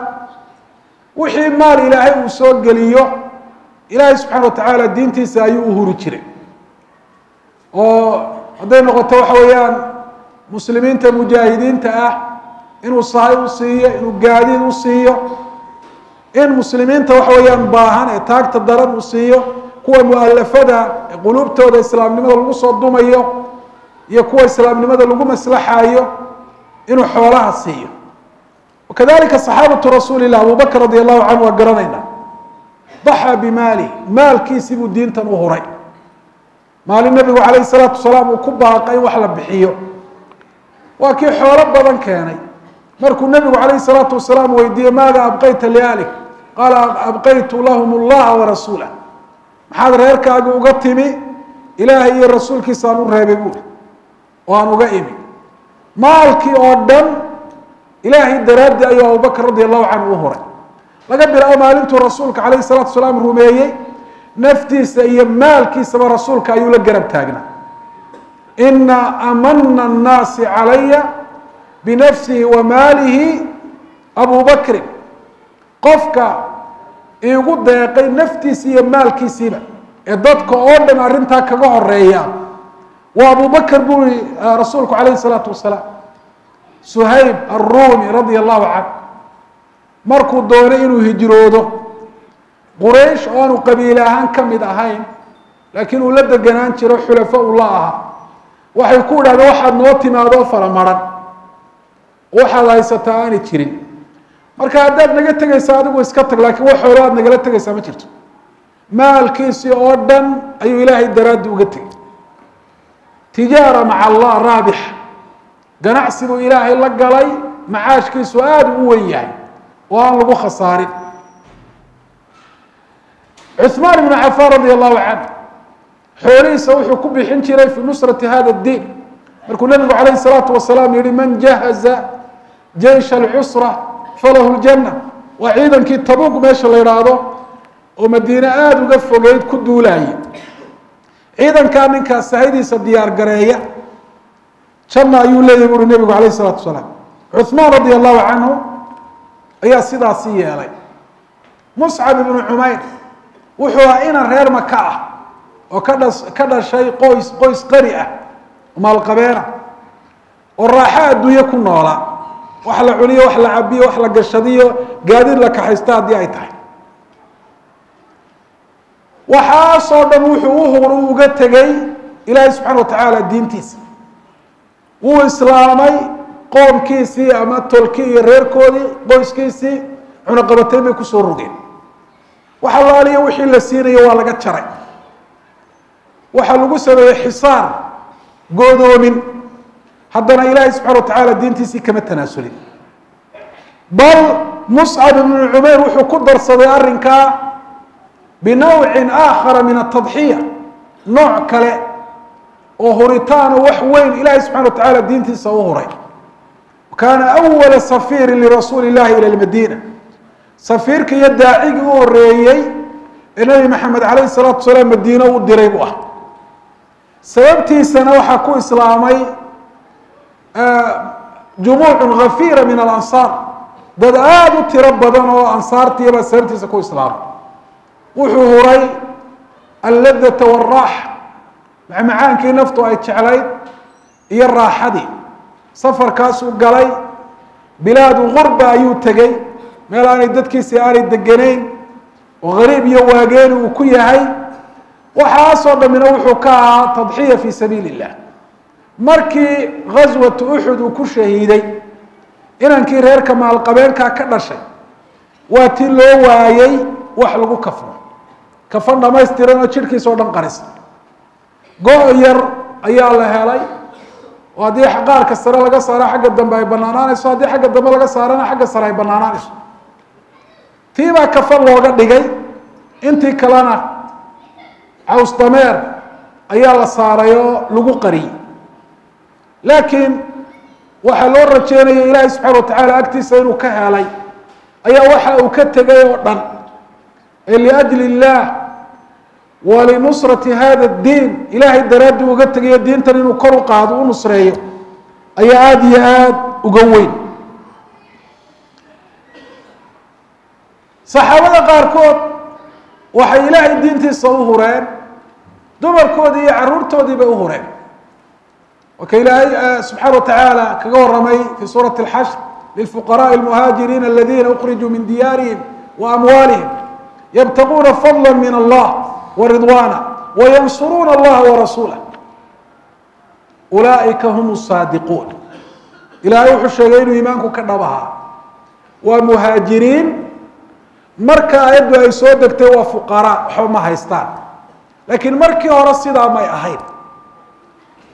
wixii maal ilaahay uu soo geliyo ilaahay subxaana wa tacaala diintiisa ayuu u huri jiray. Oo hadday noqoto waxa weeyaan muslimiinta mujaahidiinta ah inuu sahay u siiyo inuu gaadiid u siiyo in muslimiinta waxa weeyaan baahan ee taagta daran uu siiyo kuwa mualafada quluubtooda islaamnimada lagu soo dumayo iyo kuwa islaamnimada lagu maslaxayo inuu xoolaha siiyo. Wakadalika saxaabatu rasuuli lah abu bakr radi allahu canhu waa garanayna daxaa bimaali maalkiisii buu diintan u huray. Maalin nabigu calayh salaatu wasalaam uu ku baaqay in wax la bixiyo. Waa kii xoolo badan keenay markuu nabigu calayh salaatu wasalaam weydiiyey maada abqayta lialik qaala abqaytu lahum allaha warasuulah maxaad reerkaagi uga timi? Ilaahay iyo rasuulkiisa aan u reebay buuri oo aan uga imi. Maalkii oo dhan ilaahay daraaddi ayuu abubakr radi allahu canhu u huray. Laga bilaabo maalintuu rasuulka calayh salatu wasalaam rumeeyey naftiisa iyo maalkiisaba rasuulka ayuu la garab taagnaa. Ina amana annaasi calaya binafsihi wa maalihi abu bakrin qofka iigu deeqay naftiisi iyo maalkiisiiba ee dadka oo dhan arrintaa kaga horreeya waa abu buu yihi rasuulku calayh salaatu wasalaam suhayb arumi radia allahu canh markuu doonay inuu hijroodo quraysh oo aanu qabiile ahaan ka mid ahayn laakiin uu la deganaan jiro xulafo uu la ahaa waxay ku idhahdeen waxaad noo timaadoo faramaran waxaad haysataa aanay jirin. Marka haddaad naga tegaysa adigoo iska tag laakiin wax xoolo aad nagala tegaysaa ma jirto. Maalkiisii oo dhan ayuu ilaahay daraaddi uga tegay. Tijaara maca allah raabix. Ganacsiguu ilaahay la galay macaashkiisu aada u weyn yahay. Oo aan lagu khasaarin. Cuhmaan ibnu cafaan radia allahu canhu xoolihiisa wuxuu ku bixin jiray fii nusrati hada diin. Markuu nabigu calayh salaatu wasalaam yihi man jahaza جيش العسرة فله الجنة. وعيدا كي تبوك ماشي اللي راضو ومدينة آد وقفوا قيد كدو لاي عيدا كان من كاسهيدي سديار قرية. كما يولي يقول النبي عليه الصلاة والسلام عثمان رضي الله عنه يا سيدا لي. مصعب بن عمير وحوا إنا غير مكاة وكذا شيء قويس قويس قريئة ومال قبيرة والراحة الدنيا كنا ولا wax la cuniyo wax la cabiyo wax la gashadiyo gaadiid la kaxaysta haddii ay tahay. Waxaasoo dhan wuxuu u hur uga tegay ilaahay subxaana watacaala diintiisa. Wuu islaamay qoomkiisii ama tolkii iyo reerkoodii qoyskiisii cunaqabatayn bay ku soo rogeen. Wax allaaliya wixii la siinayo waa laga jaray. Waxaa lagu sameeyey xisaar goodoomin haddana ilaahay wa tacaala diintiisii kama tanaasulin bal muscab ibnu cumayr wuxuu ku darsaday arrinkaa binawcin aakhara min atadxiya nooc kale oo huritaan oo wax weyn ilaahay subxana wa tacaala diintiisa u huray. Kaana awala safiirin lirasuuli illahi ila lmadiina safiirka iyo daacigii u horeeyey ee nabi maxamed calayhi salaatu wasalaam madiine u diray buu ah sababtiisana waxaa ku islaamay jumuucun hafiira min alansaar dad aada u tiro badan oo ansaartiibaa sababtiisa ku islaamay wuxuu huray alladata waalraaxa macmacaankii naftu ay jeclayd iyo raaxadii safarkaasuu galay bilaadu gurba ayuu tegey meel aanay dadkiisi aanay deganayn oo gariib iyo waageeni uu ku yahay waxaasoo dhammina wuxuu ka ahaa tadxiya fii sabiili illah markii ghaswatu uxud uu ku shahiiday inankii reerka maalqabeenkaa ka dhashay waa tii loo waayey wax lagu kafno kafan dhamaystiran oo oo dhan qarisa go- yar ayaa la helay. Oo haddii qaarka sare laga saaro xagga dambe ay banaanaanayso haddii xagga dambe laga saarana xagga sare ay banaanaanayso tii baa kafan looga dhigay. Intii kalena caws dameer ayaa la saaray oo lagu qariyey laakiin waxaa loo rajeynaya ilaahay subxaana wa tacaala agtiisa inuu ka helay ayaa waxa uu ka tegay oo dhan. Ee liajli illaah walinusrati hada اdiin ilaahay daraaddi uga tegayo diintan inuu kor u qaado u nusreeyo ayaa aada iyo aada uga weyn. Saxaabada qaarkood waxay ilaahay diintiisa u hureen dumarkoodii iyo caruurtoodii bay u hureen وكإلهي آه، سبحانه وتعالى كغورمي في سورة الحشر للفقراء المهاجرين الذين أخرجوا من ديارهم وأموالهم يبتغون فضلا من الله ورضوانا وينصرون الله ورسوله. أولئك هم الصادقون. إلى أيوح الشيئين إيمانك كنبها ومهاجرين مركا يبدو أي سودك توا فقراء حما هيستان لكن مركي ورصيدا ما يأهين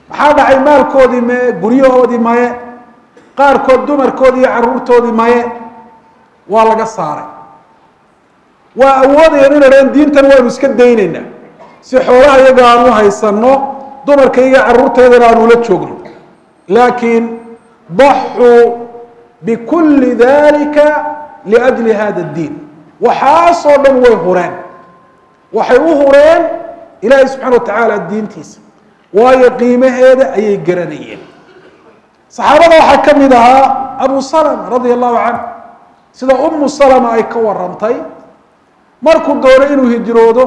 maxaa dhacay maalkoodii maye guryahoodii maye qaarkood dumarkoodii iyo carruurtoodii maye waa laga saaray waa awoodayaan in adheen diintan waynu iska daynaynaa si xoolaha iyaga aan u haysano dumarka iyaga carruurteedana aan ula joogno laakiin daxuu bikulli dalika liajli hada اddiin waxaasoo dhan way hureen waxay u hureen ilaahay waayo qiimaheeda ayay garanayeen. Saxaabada waxaa ka mid ahaa abu salama radia allahu canh sida umu salama ay ka warantay markuu doonay inuu hijroodo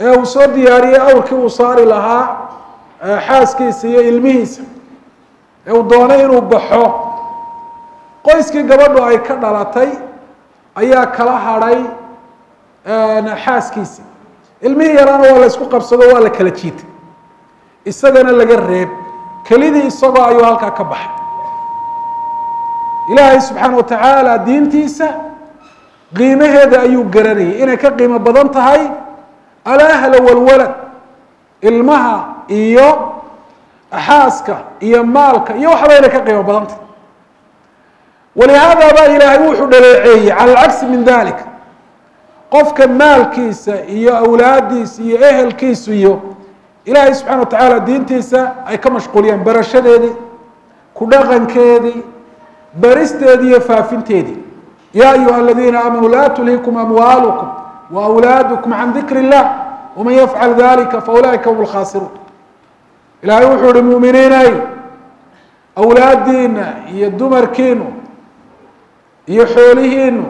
ee uu soo diyaariyey awrkii uu saari lahaa xaaskiisa iyo ilmihiisa ee uu doonay inuu baxo. Qoyskii gabadhu ay ka dhalatay ayaa kala hadhay xaaskiisi ilmihii yaraana waa la isku qabsado waa la kala jiitay isagana laga reeb kelidii isagoo ayuu halkaa ka baxay. Ilaahay subxaana wa tacaala diintiisa qiimaheeda ayuu garanayay. Inay ka qiimo badan tahay alahla walwalad ilmaha iyo xaaska iyo maalka iyo waxba inay ka qiimo badan tahay. Walihaada baa ilaahay wuxuu dhaleeceeyey cala alcagsi min dalik qofka maalkiisa iyo awlaadiisa iyo ehelkiisu iyo ilaahay subxana wa tacaala diintiisa ay ka mashquuliyaan barashadeedii ku dhaqankeedii baristeedii iyo faafinteedii ya ayuha aladiina aamanuu laa tulhikum amwaalukum waawlaadukum can dikri illah waman yafcal dalika faulaa'ika hum lkhaasiruun ilaahay wuxuu ihi muuminiinay awlaadiina iyo dumarkiinu iyo xoolihiinu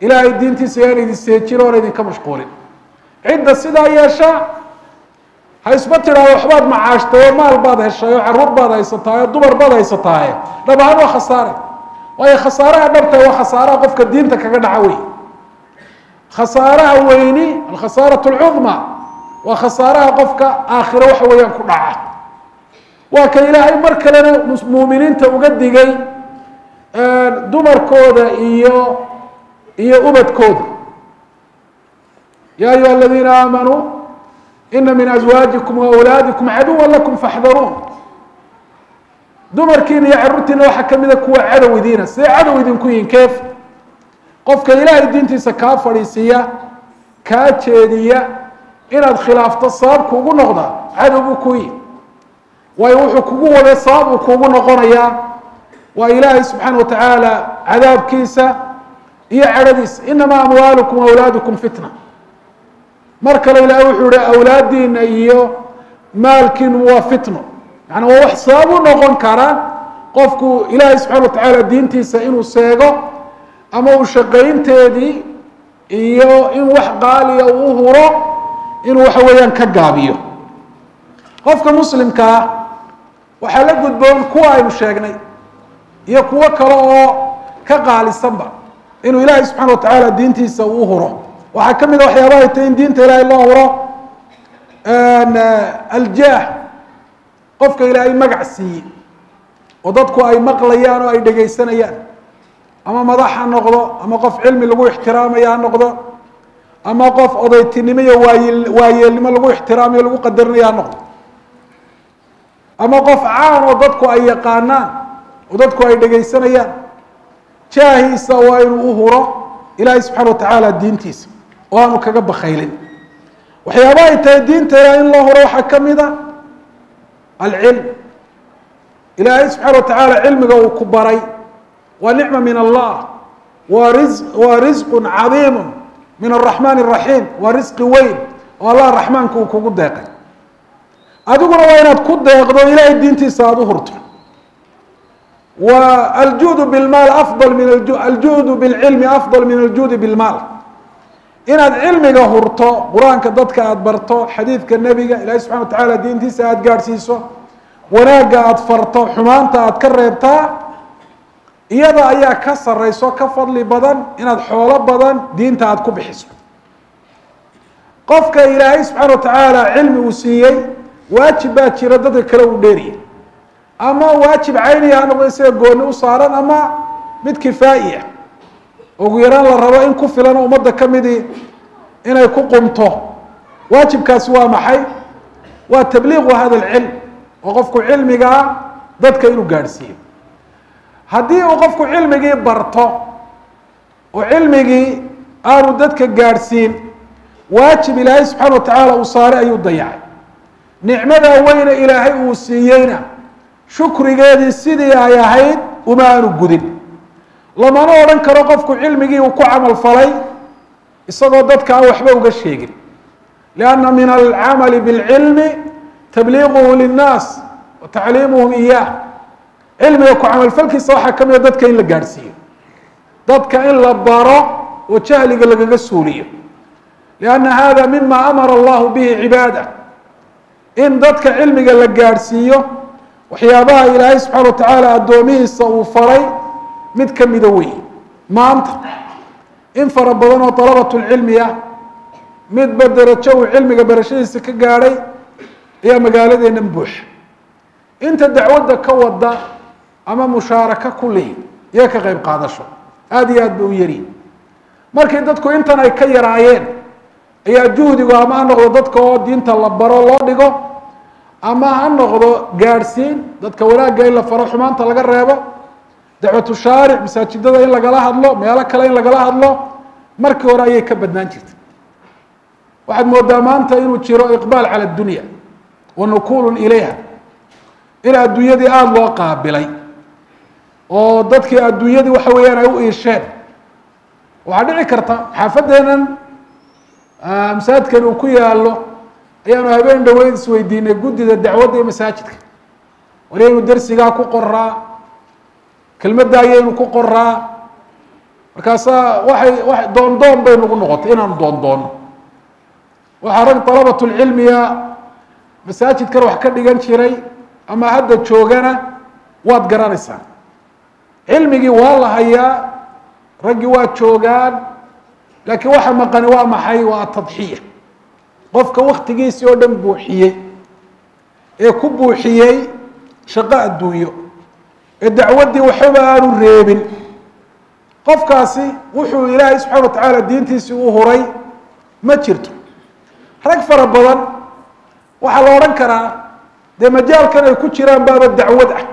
ilaahay diintiisa yaan idin seejin oona idinka mashquulin. Cidda sidaa yeesha ha isma tidhaahdo waxbaad macaashtay oo maal baad heshay oo carruur baad haysataay oo dumar baad haysataaye dhab ahaan waa khasaare. Waayo khasaaraha dhabta waa khasaaraha qofka diinta kaga dhaca wey. Khasaaraha weyni alkhasaaratu alcudma waa khasaaraha qofka aakhiro waxa weeyaan ku dhaca. Waa ka ilaahay mar kalena muuminiinta uga digay dumarkooda iyo iyo ubadkooda. Ya ayuha aladiina aamanuu ina min azwaajikum waawlaadikum caduwa lakum faxdaruun dumarkiina iyo carruurtiina waxaa kamida kuwa cadow idiina see cadow idinku yihiin keef qofka ilaahay diintiisa kaa fadhiisiiya kaa jeediya inaad khilaafto sabab kuugu noqda cadow buu ku yihi waayo wuxuu kugu wada sabab uu kuugu noqonayaa waa ilaahay subxaana wa tacaala cadaabkiisa iyo cadhadiisa inamaa amwaalukum awlaadukum fitna mar kale ilahay wuxuu yihi awlaadiina iyo maalkiinu waa fitno. Yaani waa wax sabab u noqon kara qofku ilaahay subxana wa tacaala diintiisa inuu seego ama uu shaqaynteedii iyo in wax qaaliya uu huro inuu waxa weeyaan ka gaabiyo. Qofka muslimkaa waxaa la gudboon kuwa aynu sheegnay iyo kuwo kale oo ka qaalisanba inuu ilaahay subxana wa tacaala diintiisa uu huro waxaa ka mid a waxyaabahay tahy in diinta ilaahay loo huro aljaah qofka ilaahay magac siiyey. Oo dadku ay maqlayaan oo ay dhegaysanayaan ama madax ha noqdo ama qof cilmi lagu ixtiraamaya ha noqdo. Ama qof odaytinimo iyo waayeel waayeelnimo lagu ixtiraamayo lagu qadarinayo ha noqdo. Ama qof caan oo dadku ay yaqaanaan oo dadku ay dhegaysanayaan jaahiisa waa inuu u huro ilaahay subxana wa tacaala diintiisa oo aanu kaga bakaylin waxyaaba ay tahay diinta ilaah in loo huro waxaa ka mid a alcilm. Ilaahay subxaana wa tacaala cilmiga uu ku baray waa nicma min allah waa ri waa risqu cadiimu min araxmaan araxiim waa risqi weyn oo allah raxmaanka uu kugu deeqay. Adiguna waa inaad ku deeqdo ilaahay diintiisa aada u hurto. Wa aljuudu bilmaal afdal min aljuudu bilcilmi afdal min aljuudi bilmaal inaad cilmiga hurto qur'aanka dadka aada barto xadiidka nebiga ilahay subxana wa tacaala diintiisa aada gaadhsiiso wanaagga aada farto xumaanta aada ka reebtaa iyada ayaa ka sarayso ka fadli badan inaad xoolo badan diinta aada ku bixiso. Qofka ilaahay subxaana watacaala cilmi uu siiyey waajib baa jira dadka kale uu dheeriya. Ama waajib cayniya ha noqdo isaga gooni u saaran ama mid kifaa'i ah ugu yaraan la rabo in ku filan ummadda ka midii inay ku qumto waajibkaasi waa maxay? Waa tabliiqu hada alcilm. Oo qofku cilmigaa dadka inuu gaadhsiiyo. Haddii uu qofku cilmigii barto oo cilmigii aanu dadka gaadhsiin waajib ilaahay subxaana wa tacaala uu saaray ayuu dayacay. Nicmadaa weyne ilaahay uu siiyeyna shukrigeedii sidii ay ahayd uma aanu gudin lamana odhan karo qofku cilmigii uu ku camal falay isagoo dadka aan waxba uga sheegin. Lianna min alcamali bilcilmi tabliiquhu linnaas wa tacliimuhum iyaah cilmiga ku camalfalkiisa waxaa ka mida dadka in la gaadhsiiyo dadka in la baro oo jahliga lagaga suuliyo. Lianna hada mima amara allahu bihi cibaada. In dadka cilmiga la gaadhsiiyo waxyaabaha ilaahay subxaana wa tacaala addoomihiisa uu faray mid ka mida wey maanta in fara badan oo dalabatulcilmi ah midba derajo uu cilmiga barashadiisa ka gaadhay ayaa magaaladeennan buuxa inta dacwadda ka wada ama mushaaraka kulli iyo ka qayb qaadasho. Aada iyo aad ba u yari markii dadku intan ay ka yaraayeen ayaa juhdigu ama ha noqdo dadka oo diinta la baro loo dhigo ama ha noqdo gaadhsiin dadka wanaagga in la faro xumaanta laga reebo dacwatu shaaric masaajidada in lagala hadlo meelo kale in lagala hadlo markii hore ayay ka badnaan jirtay. Waxaad moodaa maanta inuu jiro iqbaal cala addunya wa nukuulun ilayha. In adduunyadii aada loo qaabilay oo dadkii adduunyadii waxa weeyaan ay u iisheen waxaa dhici karta xaafadeenan masaajidkan uu ku yaalo ayaanu habeen dhaweyd isweydiinay guddida dacwadda iyo masaajidka walaynu dersigaa ku qoraa kelmadda ayaynu ku qoraa. Markaasaa waxay wa doondoon bay nagu noqotay inaanu doondoono waxaa rag dalabatulcilmiga masaajidkan wax ka dhigan jiray ama hadda joogana waad garanaysaa. Cilmigii waa la hayaa raggii waa joogaan laakiin waxa maqani waa maxay? Waa atadxiya qofka waktigiisii oo dhan buuxiyey. Ee ku buuxiyey shaqo adduunyo ee dacwaddii waxba aanu reebin. Qofkaasi wuxuu ilaahay subxana wa tacaala diintiisii u huray ma jirto. Rag fara badan waxaa la odhan karaa dee majaalkan ay ku jiraan baaba dacwad ah.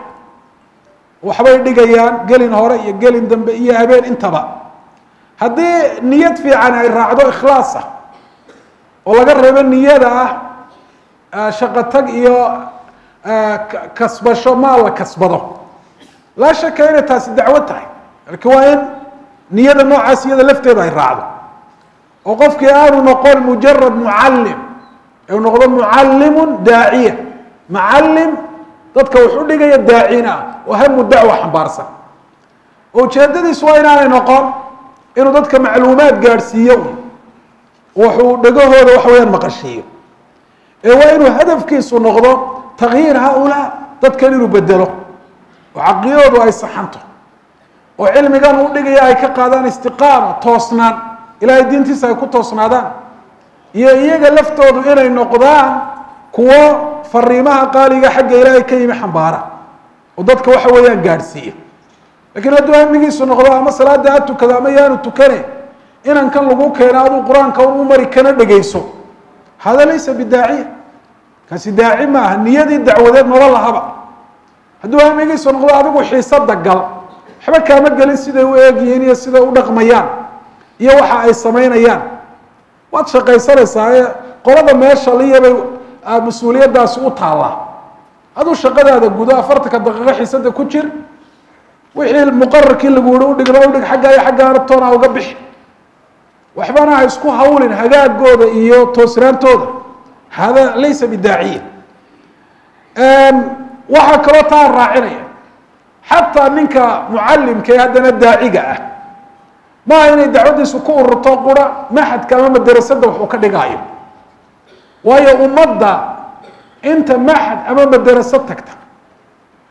Waxbay dhigayaan gelin hore iyo gelin dambe iyo habeen intaba. Haddii niyad fiican ay raacdo ikhlaas ah oo laga reebo niyada ah shaqo tag iyo kasbasho maal la kasbado لا شك أن تاس دعوتها الكوائن نيادة نوع عسية لفتيرة الرعد وقف كي آه كيان نقول مجرد معلم. أو نقول معلم داعية. معلم ضد كوحود لقي داعينا. وهم الدعوة حبارسة وشددي سوينا نقول إنه ضد كمعلومات قارسيون وحو دقوه هذا وحويان مقرشيه إيه وإنه هدف كيسو نغضو تغيير هؤلاء تتكرروا بدلوا oo caqliyoodu ay saxanto oo cilmigan u dhigaya ay ka qaadaan istiqaama toosnaan. Ilaahay diintiisa ay ku toosnaadaan. Iyo iyaga laftoodu inay noqdaan kuwo fariimaha qaaliga xagga ilaahay ka yimi xambaara oo dadka waxa weeyaan gaadhsiiya. Lakiin hadduu hamigiisu noqdo ama salaada ha tukado ama yaanu tukane inan kan lagu keeno aduu qur'aanka u mari kana dhegayso hada laysa bidaaciya. Kaasi daaci maaha niyadii dacwadeed maba lahaba hadduu hamigiisu noqdo adigu xiisada gal waxba kaama gelin siday u eegyihiin iyo siday u dhaqmayaan iyo waxa ay samaynayaan. Waad shaqaysanaysaa qolada meesha liyabay mas'uuliyaddaasi u taallaa aduu shaqadaada gudo afartanka daqiiqo xiisada ku jir wixii muqararkii lagu yihi udhigna udhig xagga iyo xaggaana toona uga bixi. Waxbana ha isku hawlin hagaagooda iyo toosnaantooda. Hada laysa bidaaciya waxaa kaloo taa raacinaya xataa ninka mucalimka ee haddana daaciga ah maaha inay dacwaddiisu ku ururto qura maxadka ama madarasada waxuu ka dhigaayo waayo ummadda inta maxad ama madaraso tagta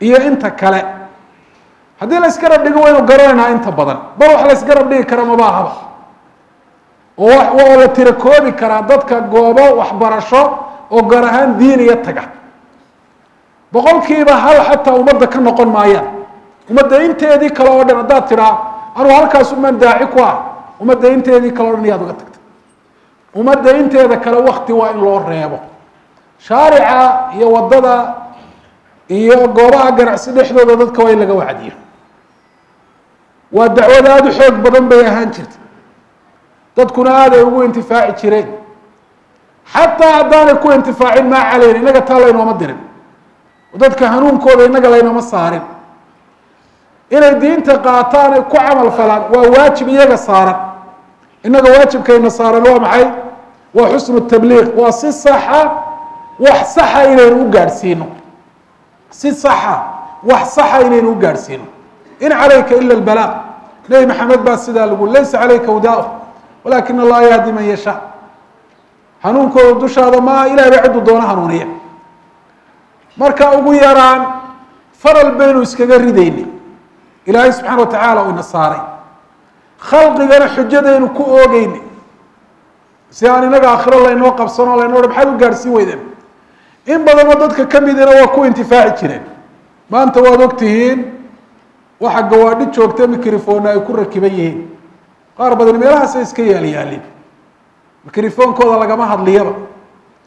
iyo inta kale haddii la isgarab dhigo waynu garanaynaa inta badan bal wax la isgarab dhigi kara maba ahaba oo oo la tira koobi karaa dadka goobo waxbarasho oo gaar ahaan diiniya taga boqolkiiba hal xataa ummadda ka noqon maayaan. Ummadda inteedii kale oo dhan haddaad tidhaa anugu halkaas umaan daaci ku ah. Ummadda inteedii kale o dhan yaad uga tagta ummadda inteeda kale wakti waa in loo reebo. Shaarica iyo waddada iyo goobaha ganacsi dhexdooda dadka waa in laga wacdiyo. Waa dacwad aada u xoog badan bay ahaan jirta dadkuna aad ay ugu intifaaci jireen. Xataa haddaanay ku intifaacin maa calayn innaga taa laynooma dirin dadka hanuunkooda innaga laynooma saarin. Inay diinta qaataan ay ku camal falaan waa waajib iyaga saaran. Innaga waajibkayna saaran waa maxay? Waa xusnu tabliiq. Waa si saxa wax saxa inaynu u gaadhsiino. Si saxa wax saxa inaynu u gaadhsiino. In calayka ila albalaaq nebi maxamed baa sidaa lagu laysa calayka hudaa walakin allaha yahdi man yashaa. Hanuunkooda dushaada maaha ilahay baa cidduu doono hanuuniya marka ugu yaraan faral baynu iskaga ridayni ilaahay subxaana watacaala uu ina saaray. Khalqigana xujadaynu ku oogeyni si aan inaga aakhiro laynoo qabsano laynoo dha maxaad u gaadhsiin weydeen? In badanoo dadka ka midina waa ku intifaaci jireen. Maanta waad og tihiin waxa gawaadhi joogta micrifona ay ku rakiban yihiin. Qaar badan meelahaasay iska yaalyaalin micrifoonkooda lagama hadliyaba.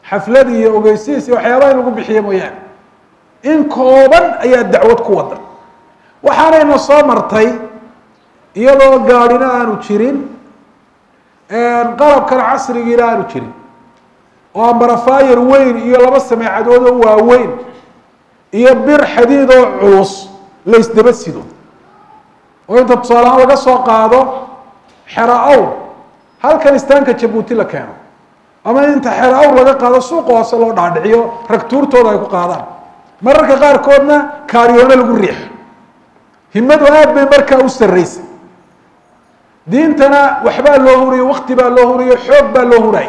Xaflad iyo ogeysiis iyo waxyaabaha in lagu bixiyo mooyaane in kooban ayaa dacwad ku wada waxaanayna soo martay iyadoo gaadhina aanu jirin qalabkan casrigiina aanu jirin oo ambarafayar weyn iyo laba sameecadood oo waaweyn iyo bir xadiid oo culus la ysdaba sido. Oo inta tusaalehaan laga soo qaado xero awr halkan istaanka jabuuti la keeno. Ama inta xero awr laga qaado suuqa hoose loo dhaadhiciyo ragtuurtooda ay ku qaadaan mararka qaarkoodna kaaryoone lagu riixo himadu aad bay markaa u sarraysay diintana waxbaa loo huriyo wakti baa loo huriyo xoog baa loo huray.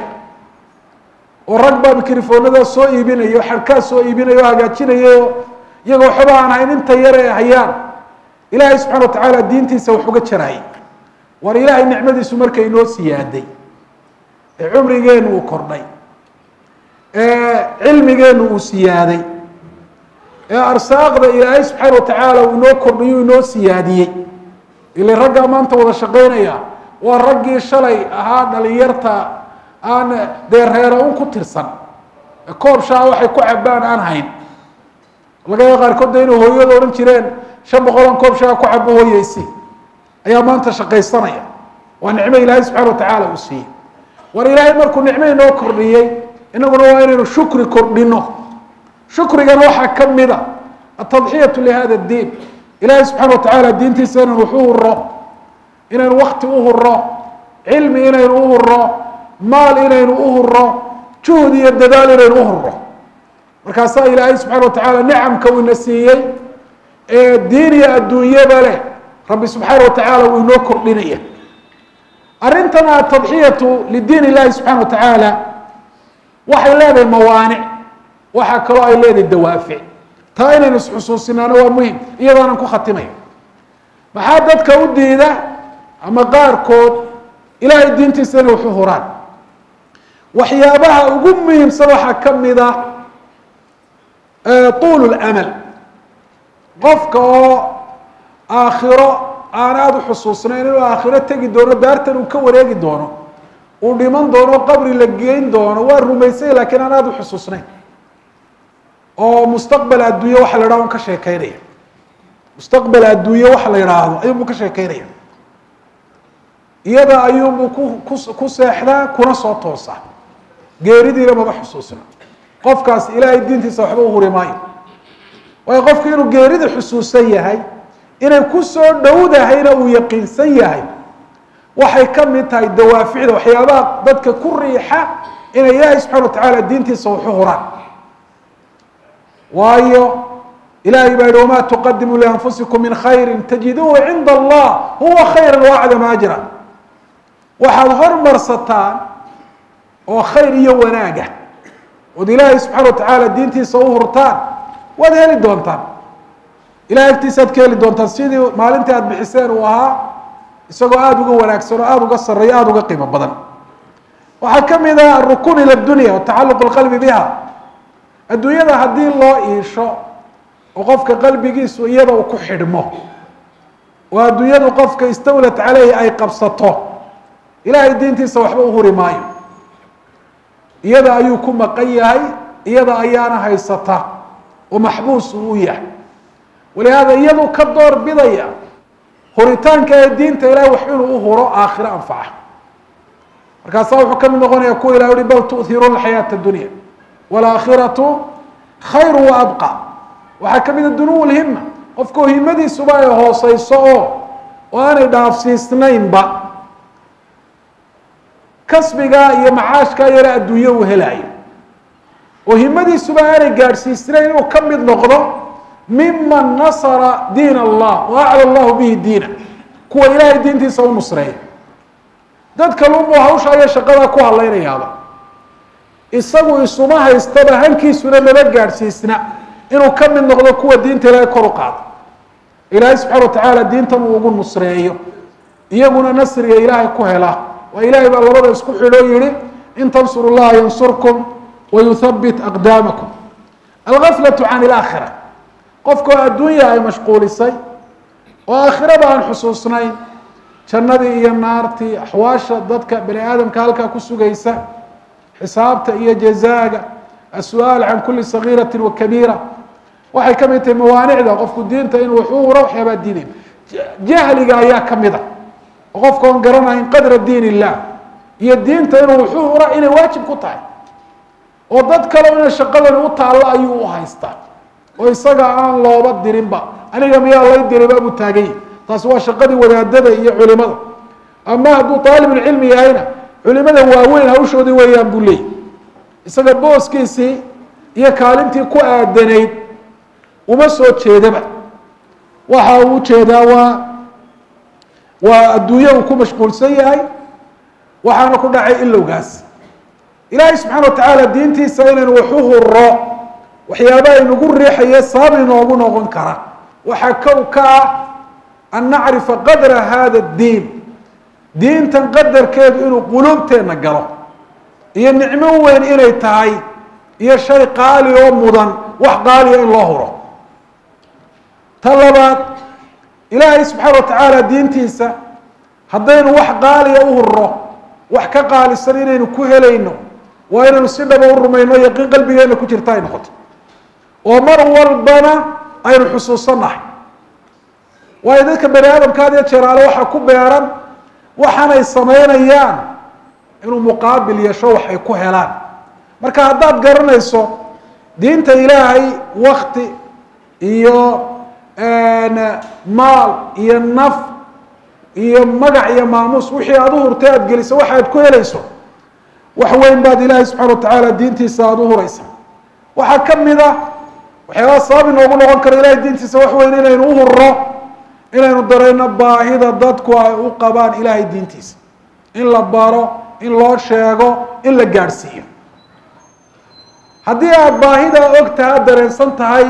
Oo rag baa mikrofoonada soo iibinayo xarkaa soo iibinayo o hagaajinayo iyagoo waxba aan hayn inta yar ee hayaan. Ilaahay subxana watacaala diintiisa wax uga jaraayay war ilaahay nicmadiisu markay inoo siyaaday. Ee cumrigeenu uu kordhay. Ee cilmigeenu uu siyaaday ee arsaaqda ilaahay subxaana watacaala uu inoo kordhiyo inoo siyaadiyey. Ila raggaa maanta wada shaqaynaya waa raggii shalay ahaa dhalinyarta aan dee reero un ku tirsan. Koob shaa waxay ku cabaan aan hayn. Laga yaaba qaarkood de hooyada odhan jireen shan boqolan koob shaa ku cabo hooyeysi ayaa maanta shaqaysanaya. Waa nicmo ilaahay subxana watacaala uu siiyey. War ilaahay markuu nicmo inoo kordhiyey inaguna waa inaynu shukri kordhino شكر شكرنا روحا كمدا التضحية لهذا الدين. إلهي سبحانه وتعالى الدين تسان روحوه الراء إلى الوقت أوه الراء علم إلى أوه الرا. مال إلى أوه الراء جهد يددال إلى أوه الرا. وكاسا إلهي سبحانه وتعالى نعم كون نسيه إيه الدين يا الدنيا بله. ربي سبحانه وتعالى وينوكر لنيه أرنتنا التضحية لدين الله سبحانه وتعالى. وحي الله موانع waxaa kaloo ay leedahay dawaafic. Taa inaynu isxusuusinaano waa muhiim iyadoonan ku khatimay. Maxaa dadka u diida? Ama qaarkood ilaahay diintiisa inay waxu huraan. Waxyaabaha ugu muhiimsan waxaa ka mida tuul lamal qofka oo aakhiro aan aada u xusuusnayn inuu aakhiro tegi doono daartan uu ka wareegi doono uu dhiman doono qabri la geyn doono waa rumaysay lakiin aan aada u xusuusnayn oo mustaqbal adduunye waxa la idhaha un ka sheekeynaya mustaqbal adduunye waxa la idhaahdo ayuunbuu ka sheekeynaya iyada ayuunbuu ku ku seexdaa kuna soo toosaa geeridiina maba xusuusna qofkaas ilaahay diintiisa waxba u huri maayo. Waayo qofku inuu geerida xusuusan yahay inay ku soo dhowdahayna uu yaqiinsan yahay waxay ka mid tahay dawaaficda waxyaabaha dadka ku riixa inay ilaahay subxana watacaala diintiisa waxu huraan waayo ilahay baa yihi wama tuqadimu lianfusikum min khayri tajiduuhu cinda allah huwa khayra waacdama ajra. Waxaad hormarsataan oo khayr iyo wanaaga ood ilaahay subxana watacaala diintiisa u hurtaan waad heli doontaan. Ilahay agtiisa aad ka heli doontaan. Sidii maalintii aada bixiseen uu ahaa isagoo aada uga wanaagsan oo aada uga sarreeyo aada uga qiimo badan. Waxaa ka mid ah arukun ila dunya watacaluq lqalbi biha adduunyada haddii loo iisho oo qofka qalbigiisu iyada uu ku xidhmo oo adduunyadu qofka istawlat caleyhi ay qabsato. Ilahay diintiisa waxba u huri maayo. Iyada ayuu ku maqan yahay iyada ayaana haysata oo maxbuus uu u yahay. Walihaada iyadu ka door bidaya huritaanka ee diinta ilahay wax inuu u huro aakhiro anfaca. Markaasaa wuxuu ka mid noqonaya kuwa ilah uhi bal tu'hiruuna alxayaata addunya waalaakhiratu khayru wa abqa. Waxaa ka mid a dunuw lhima qofkao himadiisuba ay hooseyso oo oo aanay dhaafsiisnaynba. Kasbiga iyo macaashka yare adduunye uu helaayo. Oo himadiisuba aanay gaadhsiisnayn inuu ka mid noqdo miman nasara diin allah wa acla allahu bihi diina. Kuwa ilaahay diintiisa u nusreeya. Dad kalunbuu hawsha iyo shaqadaa ku hadlaynayaaba isagu isuma haystaba hankiisuna maba gaadhsiisna. Inuu ka mid noqdo kuwa diinta ilaahay kor u qaado. Ilaahay subxana watacaala diintan uu ugu nusreeyo. Iyaguna nasriga ilaahay ku hela. Waa ilaahay baa labada isku xidhoo yihi in tansuru llaha yansurkum wayuthabit aqdaamakum. Algaflatu can ilaakhira. Qofkao adduunya ay mashquulisay oo aakhiraba aan xusuusnayn. Jannadii iyo naartii axwaasha dadka bani aadamka halkaa ku sugaysa xisaabta iyo jazaaga as-su-aal can kuli sagiirati wa kabiira. Waxay ka mid tahay mawaanicda qofku diinta inuu wax u huro waxyaabaa diiday jahliga ayaa ka mid a oo qofka garanayn qadra diin illah iyo diinta inuu wax u huro inay waajib ku tahay. Oo dad kale inay shaqadani u taallo ayuu u haystaa. Oo isaga aan looba dirinba aniga miyaa lay diriba buu taaganya taasi waa shaqadii wadaadada iyo culimada. Ama hadduu aalibulcilmi yahayna culimada waaweyn hawshoodii weeyaan buu leeyay isaga booskiisii iyo kaalintii ku aadanayd uma soo jeedaba. Waxa uu u jeedaa waa waa adduunye uu ku mashquulsan yahay waxaana ku dhacay ilowgaas ilaahay subxaana watacaala diintiisa inaynu wax u huro waxyaaba aynugu riixaye sabab inoogu noqon kara. Waxaa kow ka ah an nacrifa qadra hada diin دين تنقدر كيد إنه قلوب تنقره إيا النعمة وين إلي تاي؟ إيا الشيء قال يوم مدن وح قال يوم الله رو. طلبات إلهي سبحانه وتعالى دين تنسى هدين وح قال يا أوه الرو وح كقال السرينين كوهلينو وإن نصيب أبو الرمين ويقين قلبي إنه كترتاي نخط. ومر والبنا أي الحصوص صنح وإذا كان بني آدم كان يتشير على وحا كبيران waxaanay samaynayaan inuu muqaabil yeesho wax ay ku helaan. Marka haddaad garanayso diinta ilaahay wakti iyo maal iyo naf iyo magac iyo maamuus wixii aada u hurtay aada geliso waxa aad ku helayso wax weyn baad ilaahay subxana watacaala diintiisa aada u huraysa waxaa ka mid a waxyaabaa sabab inoogu noqon kara ilahay diintiisa wax weyn inaynu u hurro inaynu darayno baahida dadku ay u qabaan ilaahay diintiisa. In la baro in loo sheego in la gaadhsiiyo. Haddii aada baahidaa ogtaha dareensan tahay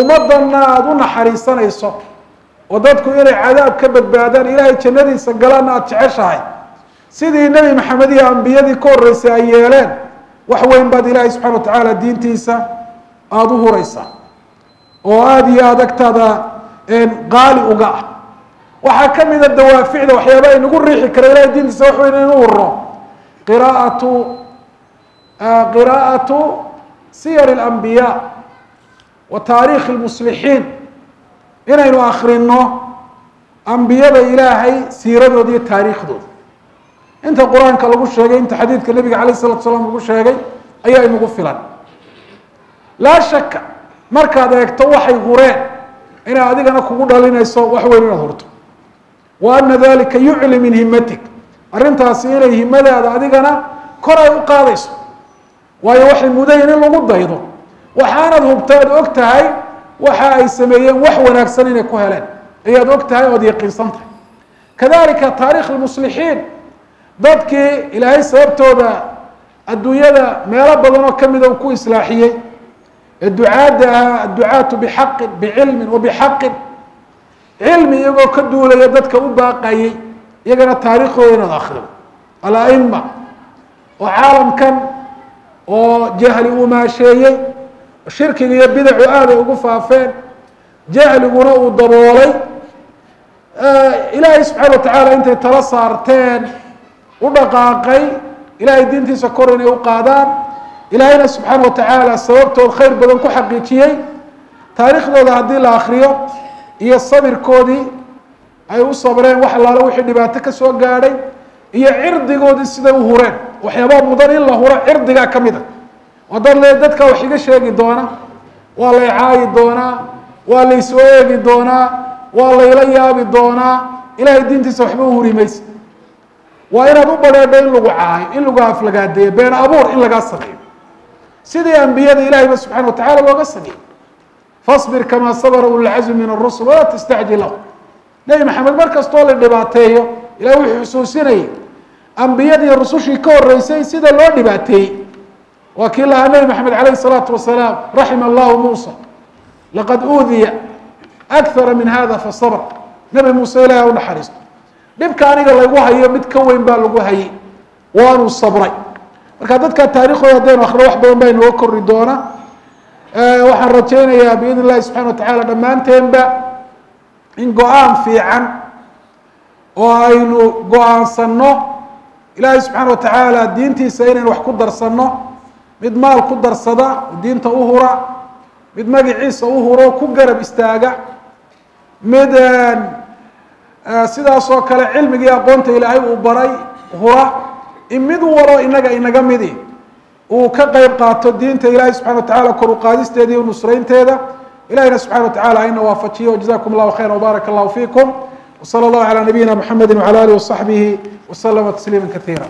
ummaddanna aada u naxariisanayso oo dadku inay cadaab ka badbaadaan ilaahay jannadiisa galaanna aada jeceshahay. Sidii nebi maxamed iyo ambiyadii ka horreysay ay yeeleen wax weyn baad ilaahay subxana wa tacaala diintiisa aada u huraysaa. Oo aada iyo aada agtaada qaali uga ah waxaa ka mida dawaaficda waxyaaba aynagu riixi kara ilahay diintiisa wax weyn inaynu hurno qiraatu qiraa'atu siyar اlambiyaa wa taariikhi lmuslixiin inaynu akrino ambiyada ilaahay siiradooda iyo taariikhdooda inta qur-aanka lagu sheegay inta xadiidka nebiga alayh الsalatu salaam lagu sheegay ayaa inagu filan laa shaka markaad eegto waxay hureen inay adigana kugu dhalinayso wax weyn inaad hurto. Wa ana dalika yucli min himatik arrintaasi inay himadaada adigana kor ay u qaadayso. Waayo waxay mudayin in lagu daydo. Waxaanad hubta ad og tahay waxa ay sameeyeen wax wanaagsan inay ku heleen. Ayaad og tahay ood yaqiinsan tahay. Kadalika taarikh lmuslixiin dadkii ilaahay sababtooda adduunyada meelo badan oo kamida uu ku islaaxiyey ducaadda ah adducaatu bixaqin bicilmin wa bixaqin. Cilmi iyagoo ka duulaya dadka u baaqayay iyagana taariikhdooda inaad akrido alaima oo caalamkan oo jahli uu maasheeyey shirkiga iyo bidacu aad ay ugu faafeen jahliguna uu daboolay. Ilaahay subxaana wa tacaala intay tala saarteen u dhaqaaqay ilaahay diintiisa kor inay u qaadaan ilaahayna subxaana wa tacaala sababtood khayr badan ku xaqiijiyey. Taariikhdooda haddii la akriyo iyo sabirkoodii ay u sabreen wax allaala wixii dhibaato ka soo gaadhay iyo cirdigoodii siday u hureen. Waxyaabaa mudan in la huro cirdigaa ka mid a. Waa dad le dadka wax iga sheegi doona waa lay caayi doonaa waa laysoo eegi doonaa waa layla yaabi doonaa ilahay diintiisa waxba u huri maysa. Waa inaad u badheedho in lagu caayo in lagu aflagaadeeyo been abuur in lagaa sameeyo sidii ambiyada ilahayba subxana wa tacala looga sameeyey. Fasbir kamaa sabra ulcazmi min arusul walaa tastacjil lahu nebi maxamed mar kastoo la dhibaateeyo ilahay wuxuu xusuusinayay ambiyadii rusushii ka horeysay sida loo dhibaateeyey waa kii lahaa nebi maxamed calayh salaatu wasalaam raxima allahu muusa. Laqad uudiya akara min hada fasabr nebi muuse ilahay u naxariisto. Dhibka aniga lagu hayo mid ka weyn baa lagu hayay. Waanuu sabray marka dadka taariikhdooda haddaynu akro wax badan baa inooga kori doona. Waxaan rajaynayaa biidn illahi subxana wa tacaala dhammaanteenba in go'aan fiican oo aynu go'aansanno ilaahay subxaana wa tacaala diintiisa inaynu wax ku darsanno. Mid maal ku darsada diinta u hura. Mid magaciisa huro ku garab istaaga. Mid sidaas oo kale cilmigii aqoonta ilaahay uu baray hura in mid walo inaga inaga midi. Uu ka qeyb qaato diinta ilaahay subxana wa tacala kor uqaadisteeda iyo nusraynteeda. Ilahina subxana wa tacala ina waafajiyo. Jazakum allahu khayra wbaaraka allahu fiikum wsala allahu calaa nabiyina mxamedi wcala alihi wasaxbihi waslama tasliima kaiira